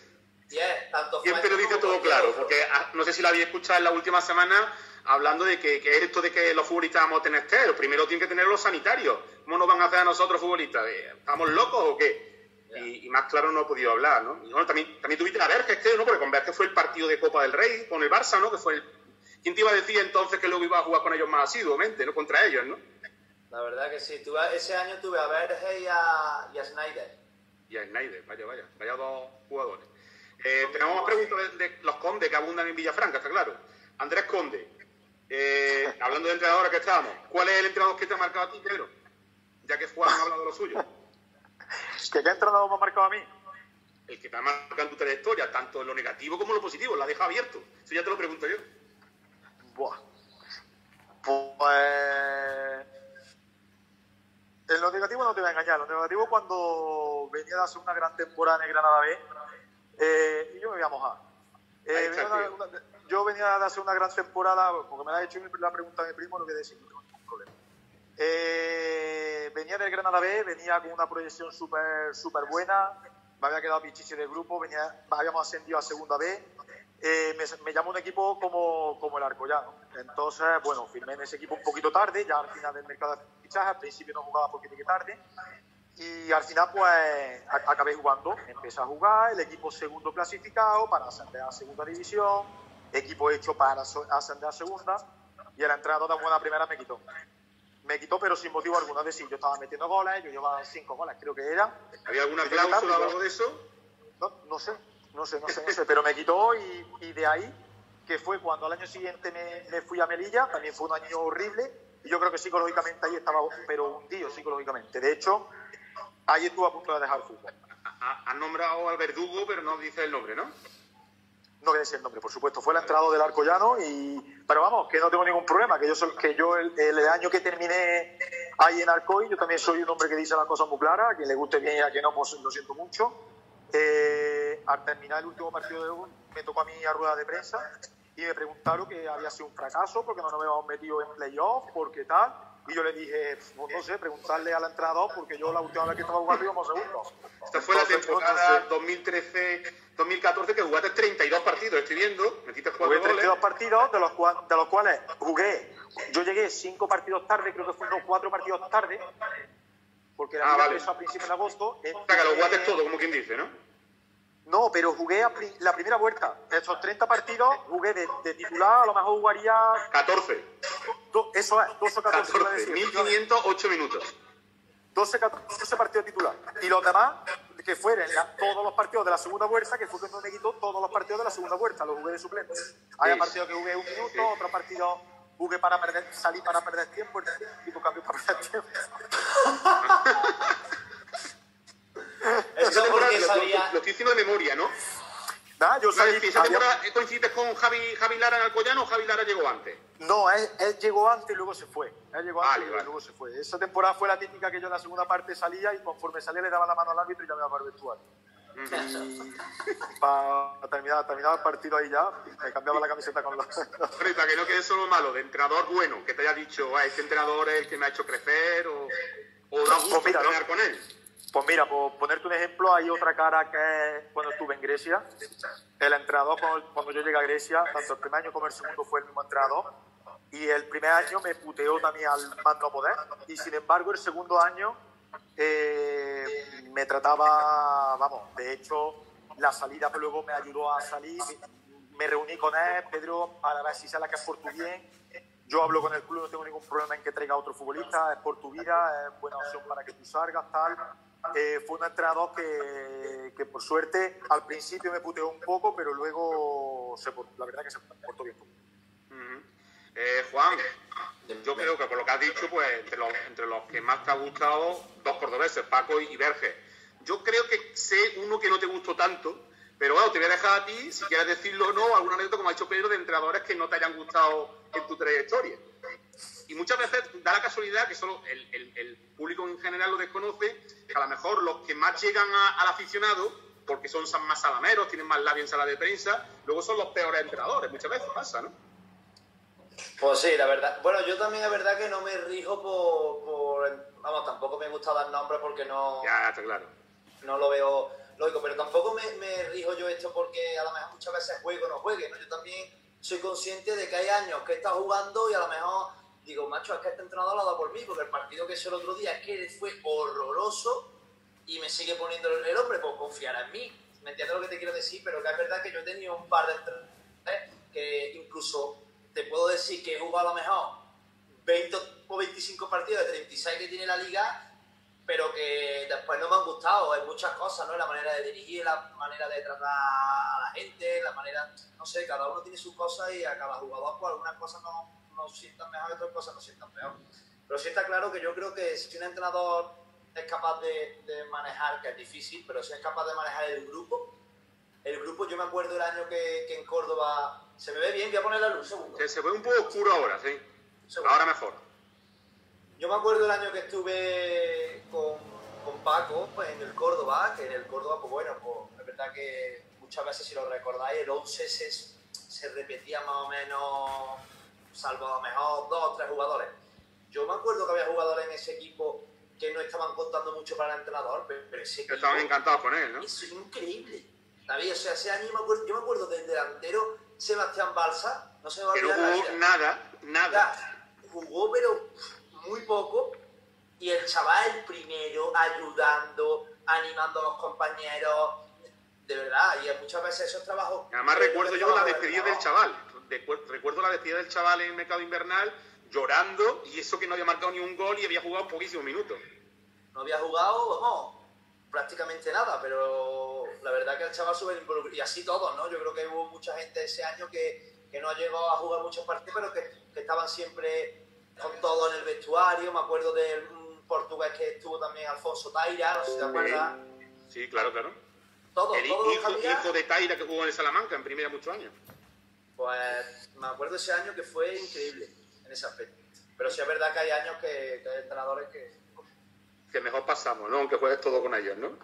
Y es, tanto Siempre lo dice todo claro, porque ah, no sé si lo había escuchado en la última semana, hablando de que, es esto de que los futbolistas vamos a tener test. Primero tienen que tener los sanitarios. ¿Cómo nos van a hacer a nosotros futbolistas? ¿Estamos locos o qué? Y, más claro no he podido hablar, ¿no? Y bueno, también, también tuviste a Verges, que ¿no? Porque con Verges fue el partido de Copa del Rey con el Barça, ¿no? Que fue el... ¿Quién te iba a decir entonces que luego iba a jugar con ellos más asiduamente, ¿no? Contra ellos, ¿no? La verdad que sí. ese año tuve a Verges y a, y a Snyder. Y a Snyder, vaya, vaya. Vaya dos jugadores. Eh, tenemos más preguntas de, los condes que abundan en Villafranca, está claro. Andrés Conde, eh, hablando de entrenadores que estábamos, ¿cuál es el entrenador que te ha marcado a ti, Pedro? Ya que Juan ha hablado de lo suyo. ¿Qué, ¿Qué entrenador me ha marcado a mí? El que te ha marcado en tu trayectoria, tanto en lo negativo como en lo positivo, la deja abierto. Eso ya te lo pregunto yo. Buah. Pues. En lo negativo no te voy a engañar. En lo negativo, cuando venía de hacer una gran temporada en Granada B, eh, y yo me voy a mojar. Eh, yo venía de hacer una gran temporada, porque me la ha hecho la pregunta de mi primo, lo que decir, no tengo. Eh, venía del Granada B, venía con una proyección súper super buena, me había quedado pichichi del grupo, venía, habíamos ascendido a segunda B, eh, me, llamó un equipo como, como el Arcollano. Entonces, bueno, firmé en ese equipo un poquito tarde, ya al final del mercado de fichaje, al principio no jugaba porque llegué tarde, y al final pues acabé jugando, empecé a jugar, el equipo segundo clasificado para ascender a segunda división, equipo hecho para ascender a segunda, y el entrenador de buena primera me quitó me quitó, pero sin motivo alguno. Es decir, yo estaba metiendo goles, yo llevaba cinco goles, creo que eran. ¿Había alguna cláusula o algo de eso? No, no sé, no sé, no sé, no sé, pero me quitó y, y, de ahí, que fue cuando al año siguiente me, me, fui a Melilla, también fue un año horrible, y yo creo que psicológicamente ahí estaba, pero hundido psicológicamente. De hecho, ahí estuve a punto de dejar el fútbol. Has nombrado al verdugo, pero no dice el nombre, ¿no? No voy el nombre, por supuesto, fue el entrenador del Arco Llano y pero vamos, que no tengo ningún problema, que yo soy, que yo el, año que terminé ahí en Arcoy, yo también soy un hombre que dice las cosas muy claras, a quien le guste bien y a quien no, pues lo siento mucho. Eh, al terminar el último partido de hoy, me tocó a mí a rueda de prensa y me preguntaron que había sido un fracaso porque no nos habíamos metido en playoff, porque tal. Y yo le dije, pues no sé, preguntarle al entrenador porque yo la última vez que estaba jugando íbamos segundo. Esta fue la temporada 2013-2014 que jugaste 32 partidos, estoy viendo, metiste 4 32 partidos, de los, de los cuales jugué, yo llegué 5 partidos tarde, creo que fueron 4 partidos tarde, porque era ah, a principios de agosto. O sea, que lo jugaste todo, como quien dice, ¿no? No, pero jugué la primera vuelta. Esos 30 partidos jugué de, titular, a lo mejor jugaría. 14. eso es, 12 o 14. 14 1508 minutos. 12, 14 partidos titular. Y los demás, que fueron todos los partidos de la segunda vuelta, que fue cuando me quitó todos los partidos de la segunda vuelta, los jugué de suplente. Hay partidos que jugué un minuto, otros partidos jugué para perder, salí para perder tiempo, y tu cambio para perder tiempo. Sabía... Lo, estoy diciendo de memoria, ¿no? Nah, yo salí, ¿Esa temporada coincides con Javi, Javi Lara en Alcoyano o Javi Lara llegó antes? No, él, llegó antes y luego se fue. Él llegó antes y luego se fue. Esa temporada fue la típica que yo en la segunda parte salía y conforme salía le daba la mano al árbitro y ya me iba para el vestuario. para terminar, terminar el partido ahí ya, me cambiaba la camiseta con los. para que no quede solo malo, de entrenador bueno, que te haya dicho, ah, este entrenador es el que me ha hecho crecer o, o da gusto pues entrenar con él. Pues mira, por ponerte un ejemplo, hay otra cara que es cuando estuve en Grecia. El entrenador, cuando, yo llegué a Grecia, tanto el primer año como el segundo fue el mismo entrenador. Y el primer año me puteó también al mando a poder. Y sin embargo, el segundo año eh, me trataba, vamos, de hecho, la salida luego me ayudó a salir. Me reuní con él, Pedro, para ver si se la que es por tu bien. Yo hablo con el club, no tengo ningún problema en que traiga a otro futbolista, es por tu vida, es buena opción para que tú salgas, tal eh, fue un entrenador que, que, por suerte al principio me puteó un poco, pero luego la verdad que se portó bien. eh, Juan, yo creo que por lo que has dicho, pues entre los, entre los que más te ha gustado, dos cordobeses, Paco y Verge. Yo creo que sé uno que no te gustó tanto, pero bueno, te voy a dejar a ti, si quieres decirlo o no, alguna anécdota, como ha dicho Pedro, de entrenadores que no te hayan gustado en tu trayectoria. Y muchas veces da la casualidad que solo el, el, público en general lo desconoce, que a lo mejor los que más llegan al aficionado, porque son más salameros, tienen más labio en sala de prensa, luego son los peores entrenadores. Muchas veces pasa, ¿no? Pues sí, la verdad. Bueno, yo también es verdad que no me rijo por, Vamos, tampoco me gusta dar nombres porque no... Ya, está claro. No lo veo lógico, pero tampoco me, me rijo yo esto porque a lo mejor muchas veces juego o no juegue, ¿no? Yo también soy consciente de que hay años que estado jugando y a lo mejor digo, macho, es que este entrenador lo ha dado por mí, porque el partido que hizo el otro día es que fue horroroso y me sigue poniendo el hombre, pues confiar en mí. ¿Me entiendes lo que te quiero decir? Pero que es verdad que yo he tenido un par de entrenadores que incluso te puedo decir que he jugado a lo mejor 20 o 25 partidos de 36 que tiene la liga pero que después no me han gustado. Hay muchas cosas, ¿no? La manera de dirigir, la manera de tratar a la gente, la manera, no sé, cada uno tiene sus cosas y a cada jugador, pues algunas cosas no, no sientan mejor y otras cosas no sientan peor. Pero sí está claro que yo creo que si un entrenador es capaz de, de manejar, que es difícil, pero si es capaz de manejar el grupo, el grupo, yo me acuerdo el año que, que en Córdoba, ¿se me ve bien? Voy a poner la luz, segundo. Se, se ve un poco oscuro ahora, sí. Ahora mejor. Yo me acuerdo el año que estuve con, con, Paco pues, en el Córdoba, que en el Córdoba, pues bueno, pues es verdad que muchas veces, si lo recordáis, el 11 se, se repetía más o menos, salvo a lo mejor dos o tres jugadores. Yo me acuerdo que había jugadores en ese equipo que no estaban contando mucho para el entrenador, pero, ese equipo, Estaban encantados con él, ¿no? Eso es increíble. David, o sea, ese año me acuerdo, yo me acuerdo del delantero Sebastián Balsa, no se me va a Que no olvidar jugó nada, nada. Ya, jugó, pero muy poco. Y el chaval, el primero, ayudando, animando a los compañeros. De verdad, y muchas veces esos trabajos. Además recuerdo yo la despedida del chaval. Recu- Recuerdo la despedida del chaval en el mercado invernal llorando y eso que no había marcado ni un gol y había jugado poquísimos minutos. No había jugado, vamos, prácticamente nada, pero la verdad que el chaval súper involucrado. Y así todos, ¿no? Yo creo que hubo mucha gente ese año que, que no ha llegado a jugar muchos partidos, pero que, que estaban siempre con todo en el vestuario. Me acuerdo del un portugués que estuvo también, Alfonso Taira, no sé si te acuerdas. Sí, claro, claro. Todos, El todos hijo, hijo de Taira que jugó en el Salamanca en primera muchos años. Pues me acuerdo ese año que fue increíble en ese aspecto. Pero sí es verdad que hay años que, que hay entrenadores que. Que mejor pasamos, ¿no? Aunque juegues todo con ellos, ¿no?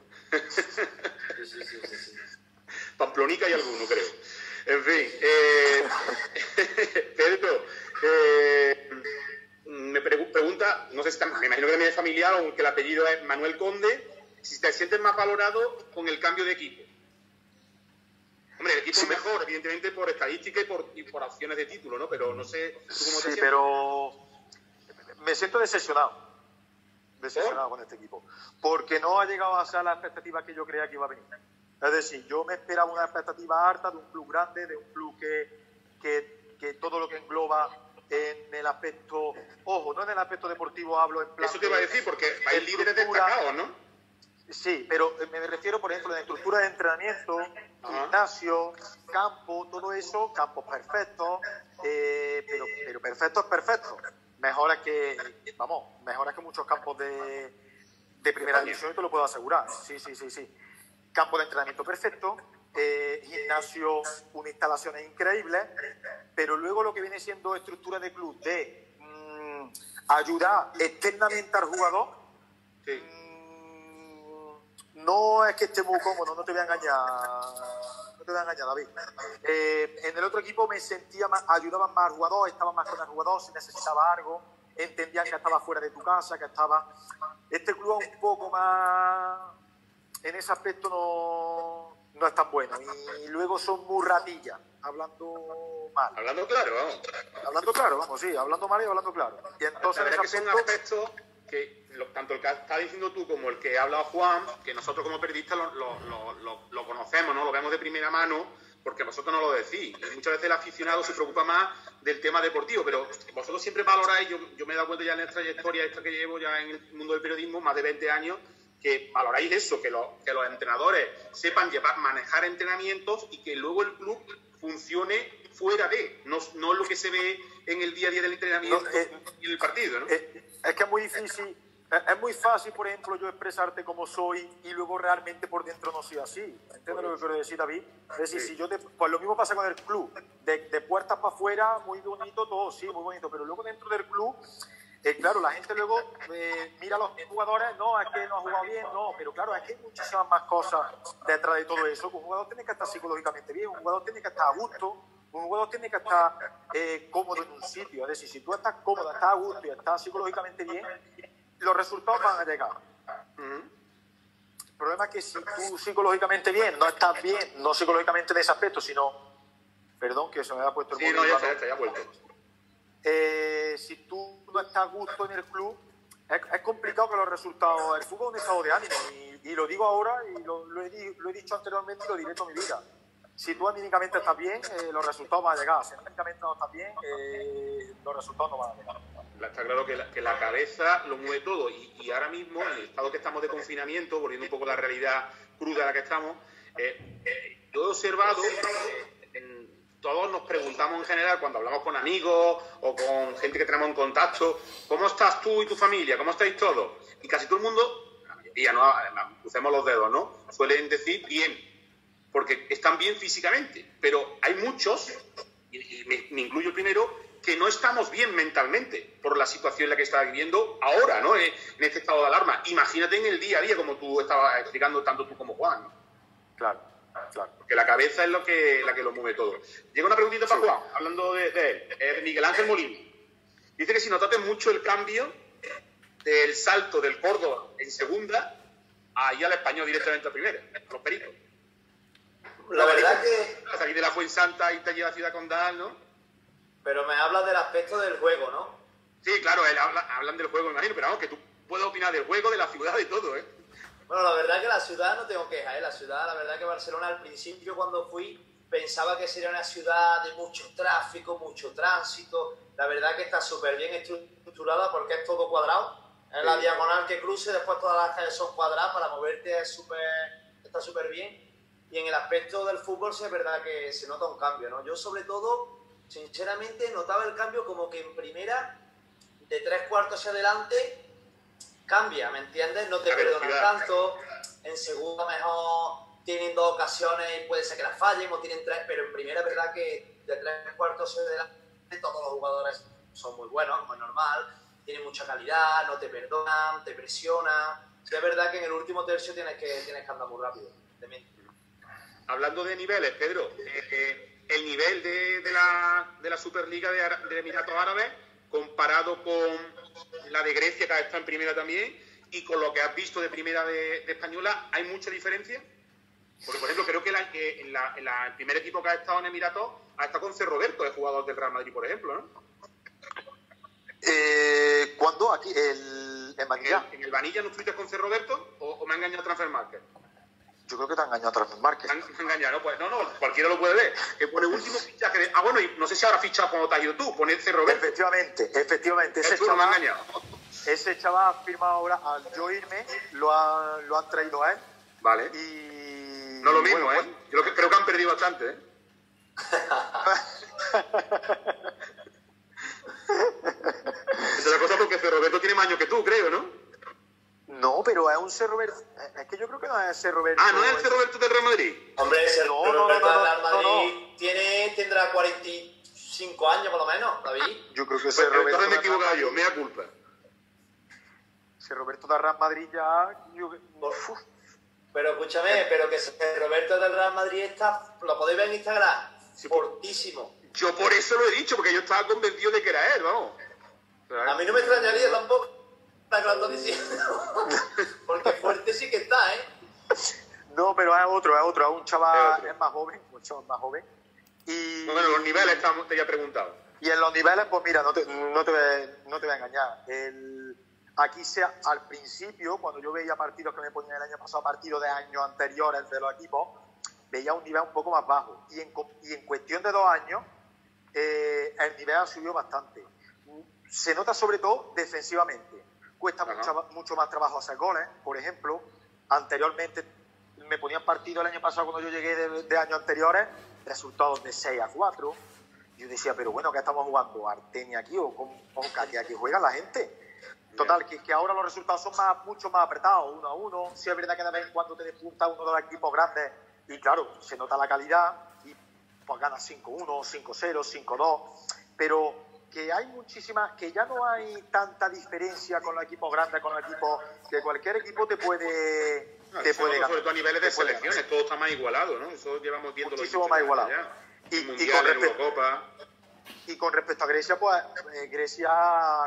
Sí, sí, sí, sí, sí. Pamplonica hay alguno, creo. En fin, eh, Pedro, eh, me pregu- pregunta, no sé si está- me imagino que también es familiar, aunque el apellido es Manuel Conde, si te sientes más valorado con el cambio de equipo. Hombre, el equipo Sí, es mejor, evidentemente, por estadística y por, y por acciones de título, ¿no? Pero no sé tú cómo te Sí, pero me siento decepcionado. Decepcionado con este equipo. Porque no ha llegado a ser la expectativa que yo creía que iba a venir. Es decir, yo me esperaba una expectativa alta de un club grande, de un club que, que, que todo lo que engloba en el aspecto, ojo, no en el aspecto deportivo hablo en plan. Eso te iba a de- decir, porque hay de líderes destacados, ¿no? Sí, pero me refiero, por ejemplo, a la estructura de entrenamiento, Ajá. gimnasio, campo, todo eso, campos perfectos, eh, pero, pero perfectos, perfectos. Mejores que, vamos, mejores que muchos campos de, de primera división, te lo puedo asegurar. Sí, sí, sí, sí. Campo de entrenamiento perfecto, eh, gimnasio, unas instalaciones increíbles, pero luego lo que viene siendo estructura de club de mm, ayudar externamente al jugador, Sí. No es que esté muy cómodo, no te voy a engañar. No te voy a engañar, David. Eh, en el otro equipo me sentía más, ayudaban más al jugador, estaba más con el jugador, si necesitaba algo, entendían que estaba fuera de tu casa, que estaba. Este club es un poco más. En ese aspecto no, no es tan bueno. Y luego son muy ratillas, hablando mal. Hablando claro, vamos. Hablando claro, vamos, sí, hablando mal y hablando claro. Y entonces en ese aspecto. Que lo- tanto el que estás diciendo tú como el que ha hablado Juan, que nosotros como periodistas lo, conocemos, ¿no? Lo vemos de primera mano, porque vosotros no lo decís. Y muchas veces el aficionado se preocupa más del tema deportivo, pero vosotros siempre valoráis, yo, yo me he dado cuenta ya en la trayectoria esta que llevo ya en el mundo del periodismo, más de 20 años, que valoráis eso, que, lo- que los entrenadores sepan llevar, manejar entrenamientos y que luego el club funcione fuera de, no, no lo que se ve en el día a día del entrenamiento No, eh, y el partido, ¿no? Eh, es que es muy difícil, es muy fácil, por ejemplo, yo expresarte como soy y luego realmente por dentro no soy así. ¿Entiendes lo que quiero decir, David? Es decir, Sí. si yo te, pues lo mismo pasa con el club, de, de puertas para afuera, muy bonito todo, sí, muy bonito, pero luego dentro del club, eh, claro, la gente luego eh, mira a los jugadores, no, es que no ha jugado bien, no, pero claro, es que hay muchísimas más cosas detrás de todo eso, un jugador tiene que estar psicológicamente bien, un jugador tiene que estar a gusto, un jugador tiene que estar eh, cómodo en un sitio, es decir, si tú estás cómodo, estás a gusto y estás psicológicamente bien, los resultados van a llegar. Ujú. El problema es que si tú psicológicamente bien, no estás bien, no psicológicamente en ese aspecto, sino Perdón, que se me ha puesto el Sí, móvil no, ya está, ya está, ya ha vuelto. Eh, si tú no estás a gusto en el club, es, es complicado que los resultados. El fútbol es un estado de ánimo y, y lo digo ahora y lo, lo he, lo he dicho anteriormente y lo diré toda mi vida. Si tú anímicamente estás bien, eh, los resultados van a llegar. Si anímicamente no estás bien, eh, los resultados no van a llegar. Está claro que la, cabeza lo mueve todo y, ahora mismo, en el estado que estamos de confinamiento, volviendo un poco a la realidad cruda en la que estamos, eh, eh, yo he observado, todos nos preguntamos en general cuando hablamos con amigos o con gente que tenemos en contacto, ¿cómo estás tú y tu familia? ¿Cómo estáis todos? Y casi todo el mundo, la mayoría, ¿no? crucemos los dedos, ¿no? Suelen decir bien, porque están bien físicamente, pero hay muchos, y, me, me incluyo primero, que no estamos bien mentalmente por la situación en la que está viviendo ahora, ¿no? En, en este estado de alarma. Imagínate en el día a día, como tú estabas explicando, tanto tú como Juan, ¿no? Claro, claro. Porque la cabeza es lo que, la que lo mueve todo. Llega una preguntita para Juan, hablando de, de él, eh, Miguel Ángel Molina. Dice que si notaste mucho el cambio del salto del Córdoba en segunda ahí al español directamente a primera, a los pericos. La verdad que. A salir de la Fuensanta y te lleva a Ciudad Condal, ¿no? Pero me hablas del aspecto del juego, ¿no? Sí, claro, él habla- hablan del juego, me imagino, pero vamos, que tú puedes opinar del juego, de la ciudad, de todo, ¿eh? Bueno, la verdad que la ciudad no tengo queja, ¿eh? La ciudad, la verdad que Barcelona al principio cuando fui pensaba que sería una ciudad de mucho tráfico, mucho tránsito. La verdad que está súper bien estructurada porque es todo cuadrado. Es la Sí. diagonal que cruce, después todas las calles son cuadradas, para moverte es súper, está súper bien. Y en el aspecto del fútbol sí es verdad que se nota un cambio, ¿no? Yo sobre todo, sinceramente, notaba el cambio como que en primera, de tres cuartos hacia adelante, cambia, ¿me entiendes? No te perdonan tanto. En segunda mejor tienen dos ocasiones y puede ser que las fallen o tienen tres, pero en primera es verdad que de tres cuartos hacia adelante todos los jugadores son muy buenos, como es normal, tienen mucha calidad, no te perdonan, te presionan. Sí, es verdad que en el último tercio tienes que, tienes que andar muy rápido. mente. Hablando de niveles, Pedro, eh, el nivel de, de la, de la Superliga de, Emiratos Árabes, comparado con la de Grecia, que está en primera también, y con lo que has visto de primera de, de Española, ¿hay mucha diferencia? Porque, por ejemplo, creo que, la- que en, la- en la- el primer equipo que ha estado en Emiratos ha estado con C. Roberto, el jugador del Real Madrid, por ejemplo, ¿no? Eh, ¿Cuándo? Aquí, el, en el, en el Vanilla no estuviste con C. Roberto o, o me ha engañado Transfer Market? Yo creo que te ha engañado han, me han engañado, pues no, no, cualquiera lo puede ver. Que pone último fichaje de. Ah, bueno, y no sé si ahora fichado cuando te has ido tú, pone C. Roberto. Efectivamente, efectivamente. Ese no me ha chaval, engañado. ese chaval ha firmado ahora, al yo irme, lo, ha- lo han traído a él. Vale. Y. No lo mismo, bueno, ¿eh? Creo que, creo que han perdido bastante, ¿eh? Esa es la cosa porque C. Roberto tiene más años que tú, creo, ¿no? No, pero es un C. Roberto. Es que yo creo que no es C. Roberto. Ah, ¿no es el C. Roberto del Real Madrid? Hombre, ese No, Roberto no, no, no, del Real no, Madrid Tiene, tendrá 45 años por lo menos, David. Yo creo que Pues C. Roberto. entonces me he equivocado yo, mea culpa. C. Roberto de Real Madrid ya. yo- uf, Pero escúchame, pero que Roberto del Real Madrid está, lo podéis ver en Instagram, Sí. fortísimo. Yo por eso lo he dicho, porque yo estaba convencido de que era él, vamos. A mí no me extrañaría tampoco lo estás diciendo. Porque fuerte sí que está, ¿eh? No, pero es otro, es otro. Es un chaval. Es más joven. Un chaval más joven. Y. Bueno, los niveles estamos- te había preguntado. Y en los niveles, pues mira, no te, no te, voy- no te voy a engañar. El, aquí se, al principio, cuando yo veía partidos que me ponían el año pasado, partidos de años anteriores de los equipos, veía un nivel un poco más bajo. Y en, y en cuestión de dos años, eh, el nivel ha subido bastante. Se nota sobre todo defensivamente. Cuesta Ajá. mucha- mucho más trabajo hacer goles, por ejemplo. Anteriormente me ponían partidos el año pasado cuando yo llegué de, de años anteriores, resultados de 6 a 4. Yo decía, pero bueno, ¿qué estamos jugando? ¿Artenia aquí o con, con que aquí juega la gente? Total, que, que ahora los resultados son más, mucho más apretados, uno a uno. Sí es verdad que de vez en cuando te despunta uno de los equipos grandes y claro, se nota la calidad y pues ganas 5-1, 5-0, 5-2, pero que hay muchísimas, que ya no hay tanta diferencia con los equipos grandes, con los equipos, que cualquier equipo te puede, No, te puede sobre ganar. todo a niveles de selecciones, todo está más igualado, ¿no? Eso llevamos viendo Muchísimo más igualado. Y- Y, y con respecto- Eurocopa. Y con respecto a Grecia, pues eh, Grecia,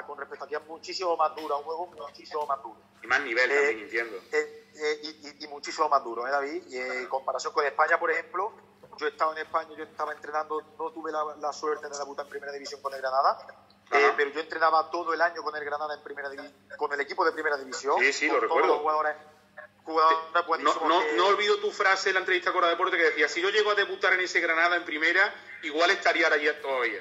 con respecto aquí, es muchísimo más dura, un juego muchísimo más duro. Y más nivel Eh, también, entiendo. Eh, y, y- y muchísimo más duro, ¿eh, David? Y, en comparación con España, por ejemplo, yo he estado en España, yo estaba entrenando, no tuve la, suerte de debutar en primera división con el Granada, eh, pero yo entrenaba todo el año con el Granada en primera con el equipo de primera división. Sí, sí, lo recuerdo. jugadores, no, no, no, olvido tu frase en la entrevista con la Deporte que decía, si yo llego a debutar en ese Granada en primera, igual estaría allí todavía.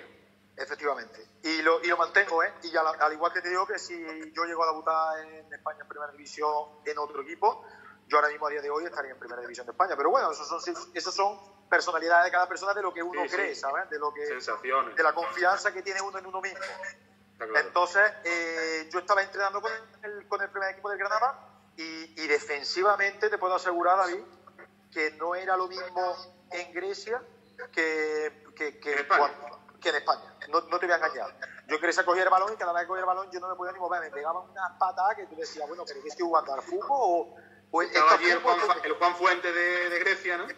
Efectivamente. Y lo, y lo mantengo, ¿eh? Y al, igual que te digo que si yo llego a debutar en España en primera división en otro equipo, yo ahora mismo a día de hoy estaría en primera división de España. Pero bueno, esos son, esos son personalidades de cada persona de lo que uno cree, ¿sabes? De lo que Sensaciones. de la confianza que tiene uno en uno mismo. Entonces, eh, yo estaba entrenando con el, con el primer equipo del Granada y, y, defensivamente te puedo asegurar, David, que no era lo mismo en Grecia que, que, que, ¿En, España? que en España. No, no, te voy a engañar. Yo en Grecia cogía el balón y cada vez que cogía el balón yo no me podía ni mover. Me pegaban unas patadas que tú decías, bueno, pero ¿qué estoy jugando al fútbol o, pues Estaba allí el Juan, el Juan, Fuente de, de Grecia, ¿no?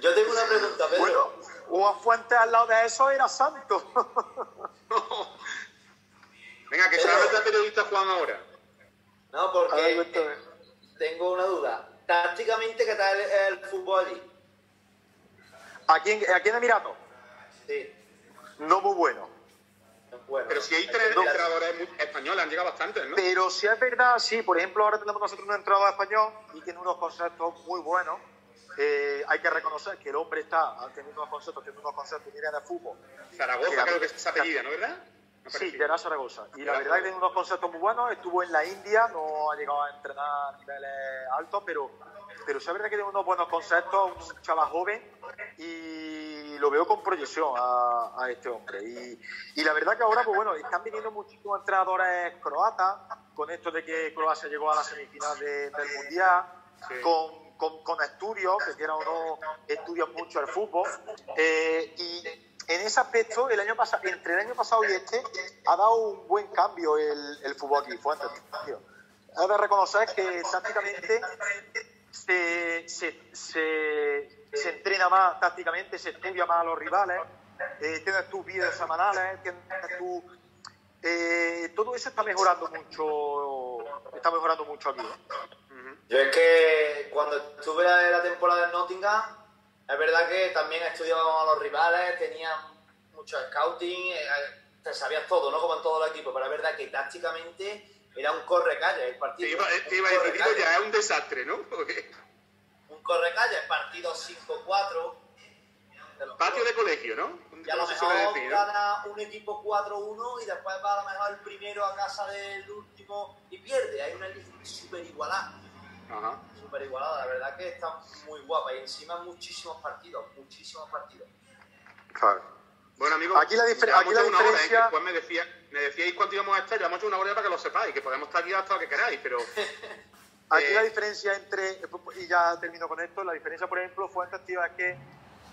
Yo tengo una pregunta, Pedro. Bueno, Juan Fuente al lado de eso era santo. Venga, que se habla el periodista Juan ahora. No, porque tengo una duda. Tácticamente, ¿qué tal el, el fútbol allí? ¿Aquí en, aquí en Emiratos? Sí. No muy bueno. Bueno, pero si hay tres entrenadores españoles, han llegado bastantes, ¿no? Pero si es verdad, sí. Por ejemplo, ahora tenemos nosotros un entrenador español y tiene unos conceptos muy buenos. Eh, hay que reconocer que el hombre está teniendo unos conceptos, tiene unos conceptos, mira, de fútbol. Zaragoza, creo que es esa apellida, ¿no verdad? Sí, de la Zaragoza. Y la verdad que tiene unos conceptos muy buenos. Estuvo en la India, no ha llegado a entrenar a niveles altos, pero, pero es verdad que tiene unos buenos conceptos, un chaval joven y lo veo con proyección a, a este hombre. Y, y, la verdad que ahora, pues bueno, están viniendo muchísimos entrenadores croatas con esto de que Croacia llegó a la semifinal de, del Mundial, sí. con, con, con, estudios, que quieran o no, estudian mucho el fútbol. Eh, y en ese aspecto, el año pasado, entre el año pasado y este, ha dado un buen cambio el, el fútbol aquí, Fuentes. Hay de reconocer que tácticamente se, se, se, se, entrena más tácticamente, se estudia más a los rivales, eh, tienes tus vídeos semanales, tienes tu, eh, todo eso está mejorando mucho, está mejorando mucho aquí. ¿eh? Yo es que cuando estuve en la temporada en Nottingham, es verdad que también estudiábamos a los rivales, tenían mucho scouting, eh, te sabías todo, ¿no? Como en todo el equipo, pero es verdad que tácticamente era un corre-calle el partido. Te iba, te iba a decir, ya es un desastre, ¿no? Un corre-calle, partido 5-4. Patio de colegio, ¿no? Y a lo mejor decir, gana ¿no? un equipo 4-1 y después va a lo mejor el primero a casa del último y pierde. Hay una lista súper igualada. Ajá. Súper igualada, la verdad que está muy guapa. Y encima muchísimos partidos, muchísimos partidos. Claro. Bueno, amigos, aquí la, difer aquí la diferencia... Hora, ¿eh? Después me, decía, me decíais cuánto íbamos a estar, ya hemos hecho una hora para que lo sepáis, que podemos estar aquí hasta lo que queráis, pero... aquí eh... la diferencia entre, y ya termino con esto, la diferencia, por ejemplo, fue tío, es que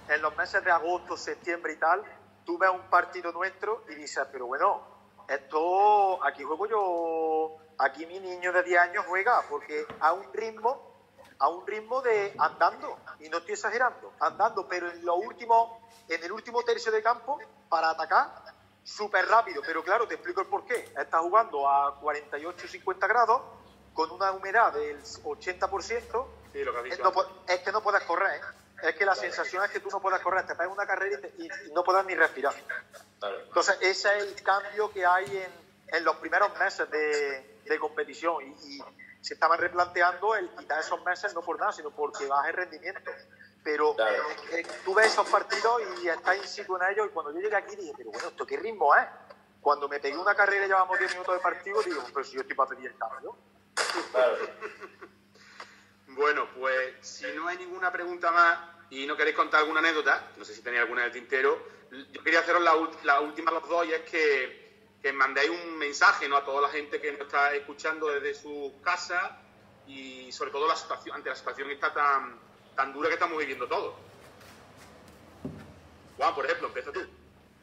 en los meses de agosto, septiembre y tal, tú ves un partido nuestro y dices, pero bueno, esto, aquí juego yo, aquí mi niño de 10 años juega, porque a un ritmo, a un ritmo de andando, y no estoy exagerando, andando, pero en lo último, en el último tercio de campo, para atacar, súper rápido, pero claro, te explico el porqué. Estás jugando a 48-50 grados, con una humedad del 80%, sí, lo que es, no, es que no puedes correr, ¿eh? es que la sensación es que tú no puedas correr, te pegas una carrera y, y, no puedas ni respirar. Entonces, ese es el cambio que hay en, en los primeros meses de, de competición y, y, se estaban replanteando el quitar esos meses no por nada, sino porque baja el rendimiento. Pero eh, tú ves esos partidos y estás in situ en ellos y cuando yo llegué aquí dije, pero bueno, ¿esto qué ritmo es? Cuando me pegué una carrera y llevamos 10 minutos de partido, digo, pero si yo estoy para pedir el cambio. Bueno, pues si no hay ninguna pregunta más y no queréis contar alguna anécdota, no sé si tenéis alguna en el tintero, yo quería haceros la, la última los dos y es que, que mandéis un mensaje ¿no? a toda la gente que nos está escuchando desde sus casas y sobre todo la situación, ante la situación esta tan, tan dura que estamos viviendo todos. Juan, por ejemplo, empieza tú.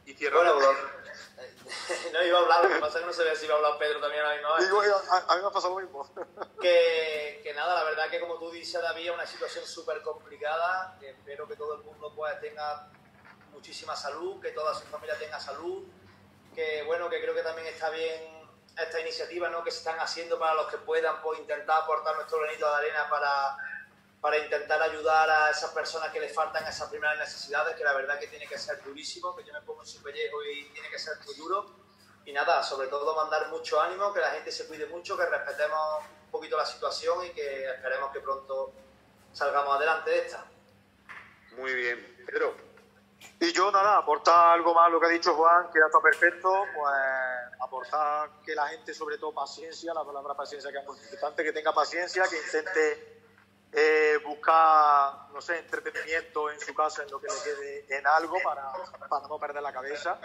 Y cierra. Bueno, no iba a hablar, lo que pasa es que no sabía si iba a hablar Pedro también a la misma vez. Digo, a, a, mí me ha pasado lo mismo. Que, que, nada, la verdad que como tú dices, David, es una situación súper complicada, que espero que todo el mundo pues, tenga muchísima salud, que toda su familia tenga salud, que bueno, que creo que también está bien esta iniciativa ¿no? que se están haciendo para los que puedan pues, intentar aportar nuestro granito de arena para, para intentar ayudar a esas personas que les faltan esas primeras necesidades, que la verdad que tiene que ser durísimo, que yo me pongo en su pellejo y tiene que ser muy duro. Y nada, sobre todo mandar mucho ánimo, que la gente se cuide mucho, que respetemos un poquito la situación y que esperemos que pronto salgamos adelante de esta. Muy bien. Pedro. Y yo nada, aportar algo más a lo que ha dicho Juan, que ya está perfecto, pues aportar que la gente, sobre todo paciencia, la palabra paciencia que es muy importante, que tenga paciencia, que intente eh, buscar, no sé, entretenimiento en su casa, en lo que le quede en algo para, para no perder la cabeza,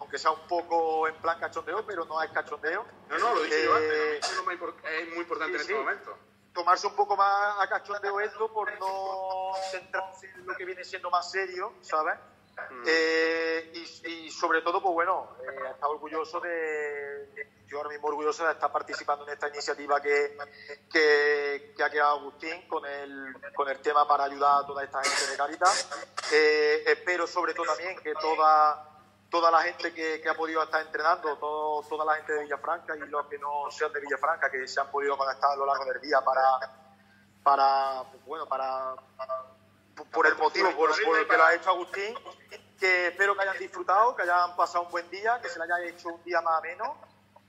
aunque sea un poco en plan cachondeo, pero no es cachondeo. No, no, lo dije yo antes, eh, es muy importante en este momento tomarse un poco más a cachondeo esto por no centrarse en lo que viene siendo más serio, ¿sabes? Mm. Eh, y, sobre todo, pues bueno, eh, estar orgulloso de, yo ahora mismo orgulloso de estar participando en esta iniciativa que, que, ha creado Agustín con el, con el tema para ayudar a toda esta gente de Caritas. Eh, espero sobre todo también que toda toda la gente que, ha podido estar entrenando, todo, toda la gente de Villafranca y los que no sean de Villafranca, que se han podido conectar a lo largo del día para, para bueno, para, por el motivo por, el que lo ha hecho Agustín, que espero que hayan disfrutado, que hayan pasado un buen día, que se le haya hecho un día más ameno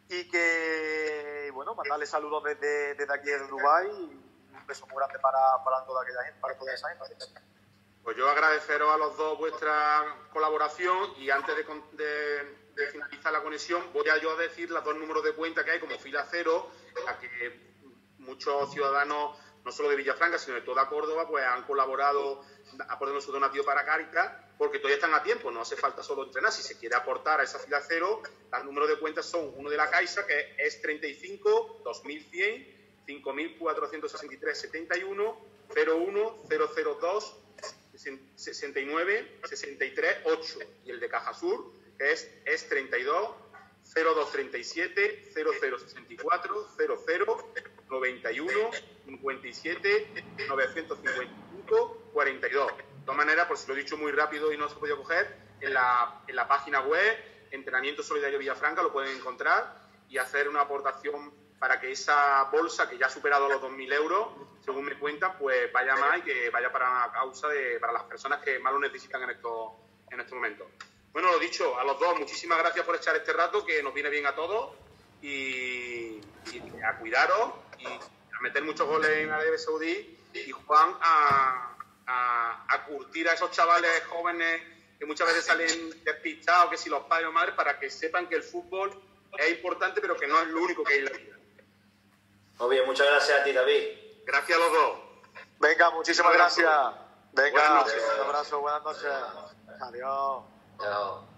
y que, bueno, mandarle saludos desde, desde aquí de Uruguay y un beso muy grande para, para toda aquella gente, para toda esa gente. Pues yo agradeceros a los dos vuestra colaboración y antes de, finalizar la conexión voy a yo a decir los dos números de cuenta que hay como fila cero, a que muchos ciudadanos, no solo de Villafranca, sino de toda Córdoba, pues han colaborado aportando su donativo para Caritas, porque todavía están a tiempo, no hace falta solo entrenar. Si se quiere aportar a esa fila cero, los números de cuenta son uno de la Caixa, que es 35 2100 5463 71 01 002 69 63 8 y el de Caja Sur es, es 32 0237 0064 00 91 57 955 42. De todas maneras, por si lo he dicho muy rápido y no se ha podido coger, en la, en la página web Entrenamiento Solidario Villafranca lo pueden encontrar y hacer una aportación para que esa bolsa, que ya ha superado los 2.000 euros, según me cuentan, pues vaya más y que vaya para una causa de, para las personas que más lo necesitan en estos, en estos momentos. Bueno, lo dicho, a los dos, muchísimas gracias por echar este rato, que nos viene bien a todos, y, a cuidaros, y a meter muchos goles en Arabia Saudí, y Juan a, a, curtir a esos chavales jóvenes que muchas veces salen despistados, que si los padres o madres, para que sepan que el fútbol es importante, pero que no es lo único que hay en la vida. Muy bien, muchas gracias a ti, David. Gracias a los dos. Venga, muchísimas gracias. Venga, un abrazo, buenas noches. Adiós. Chao.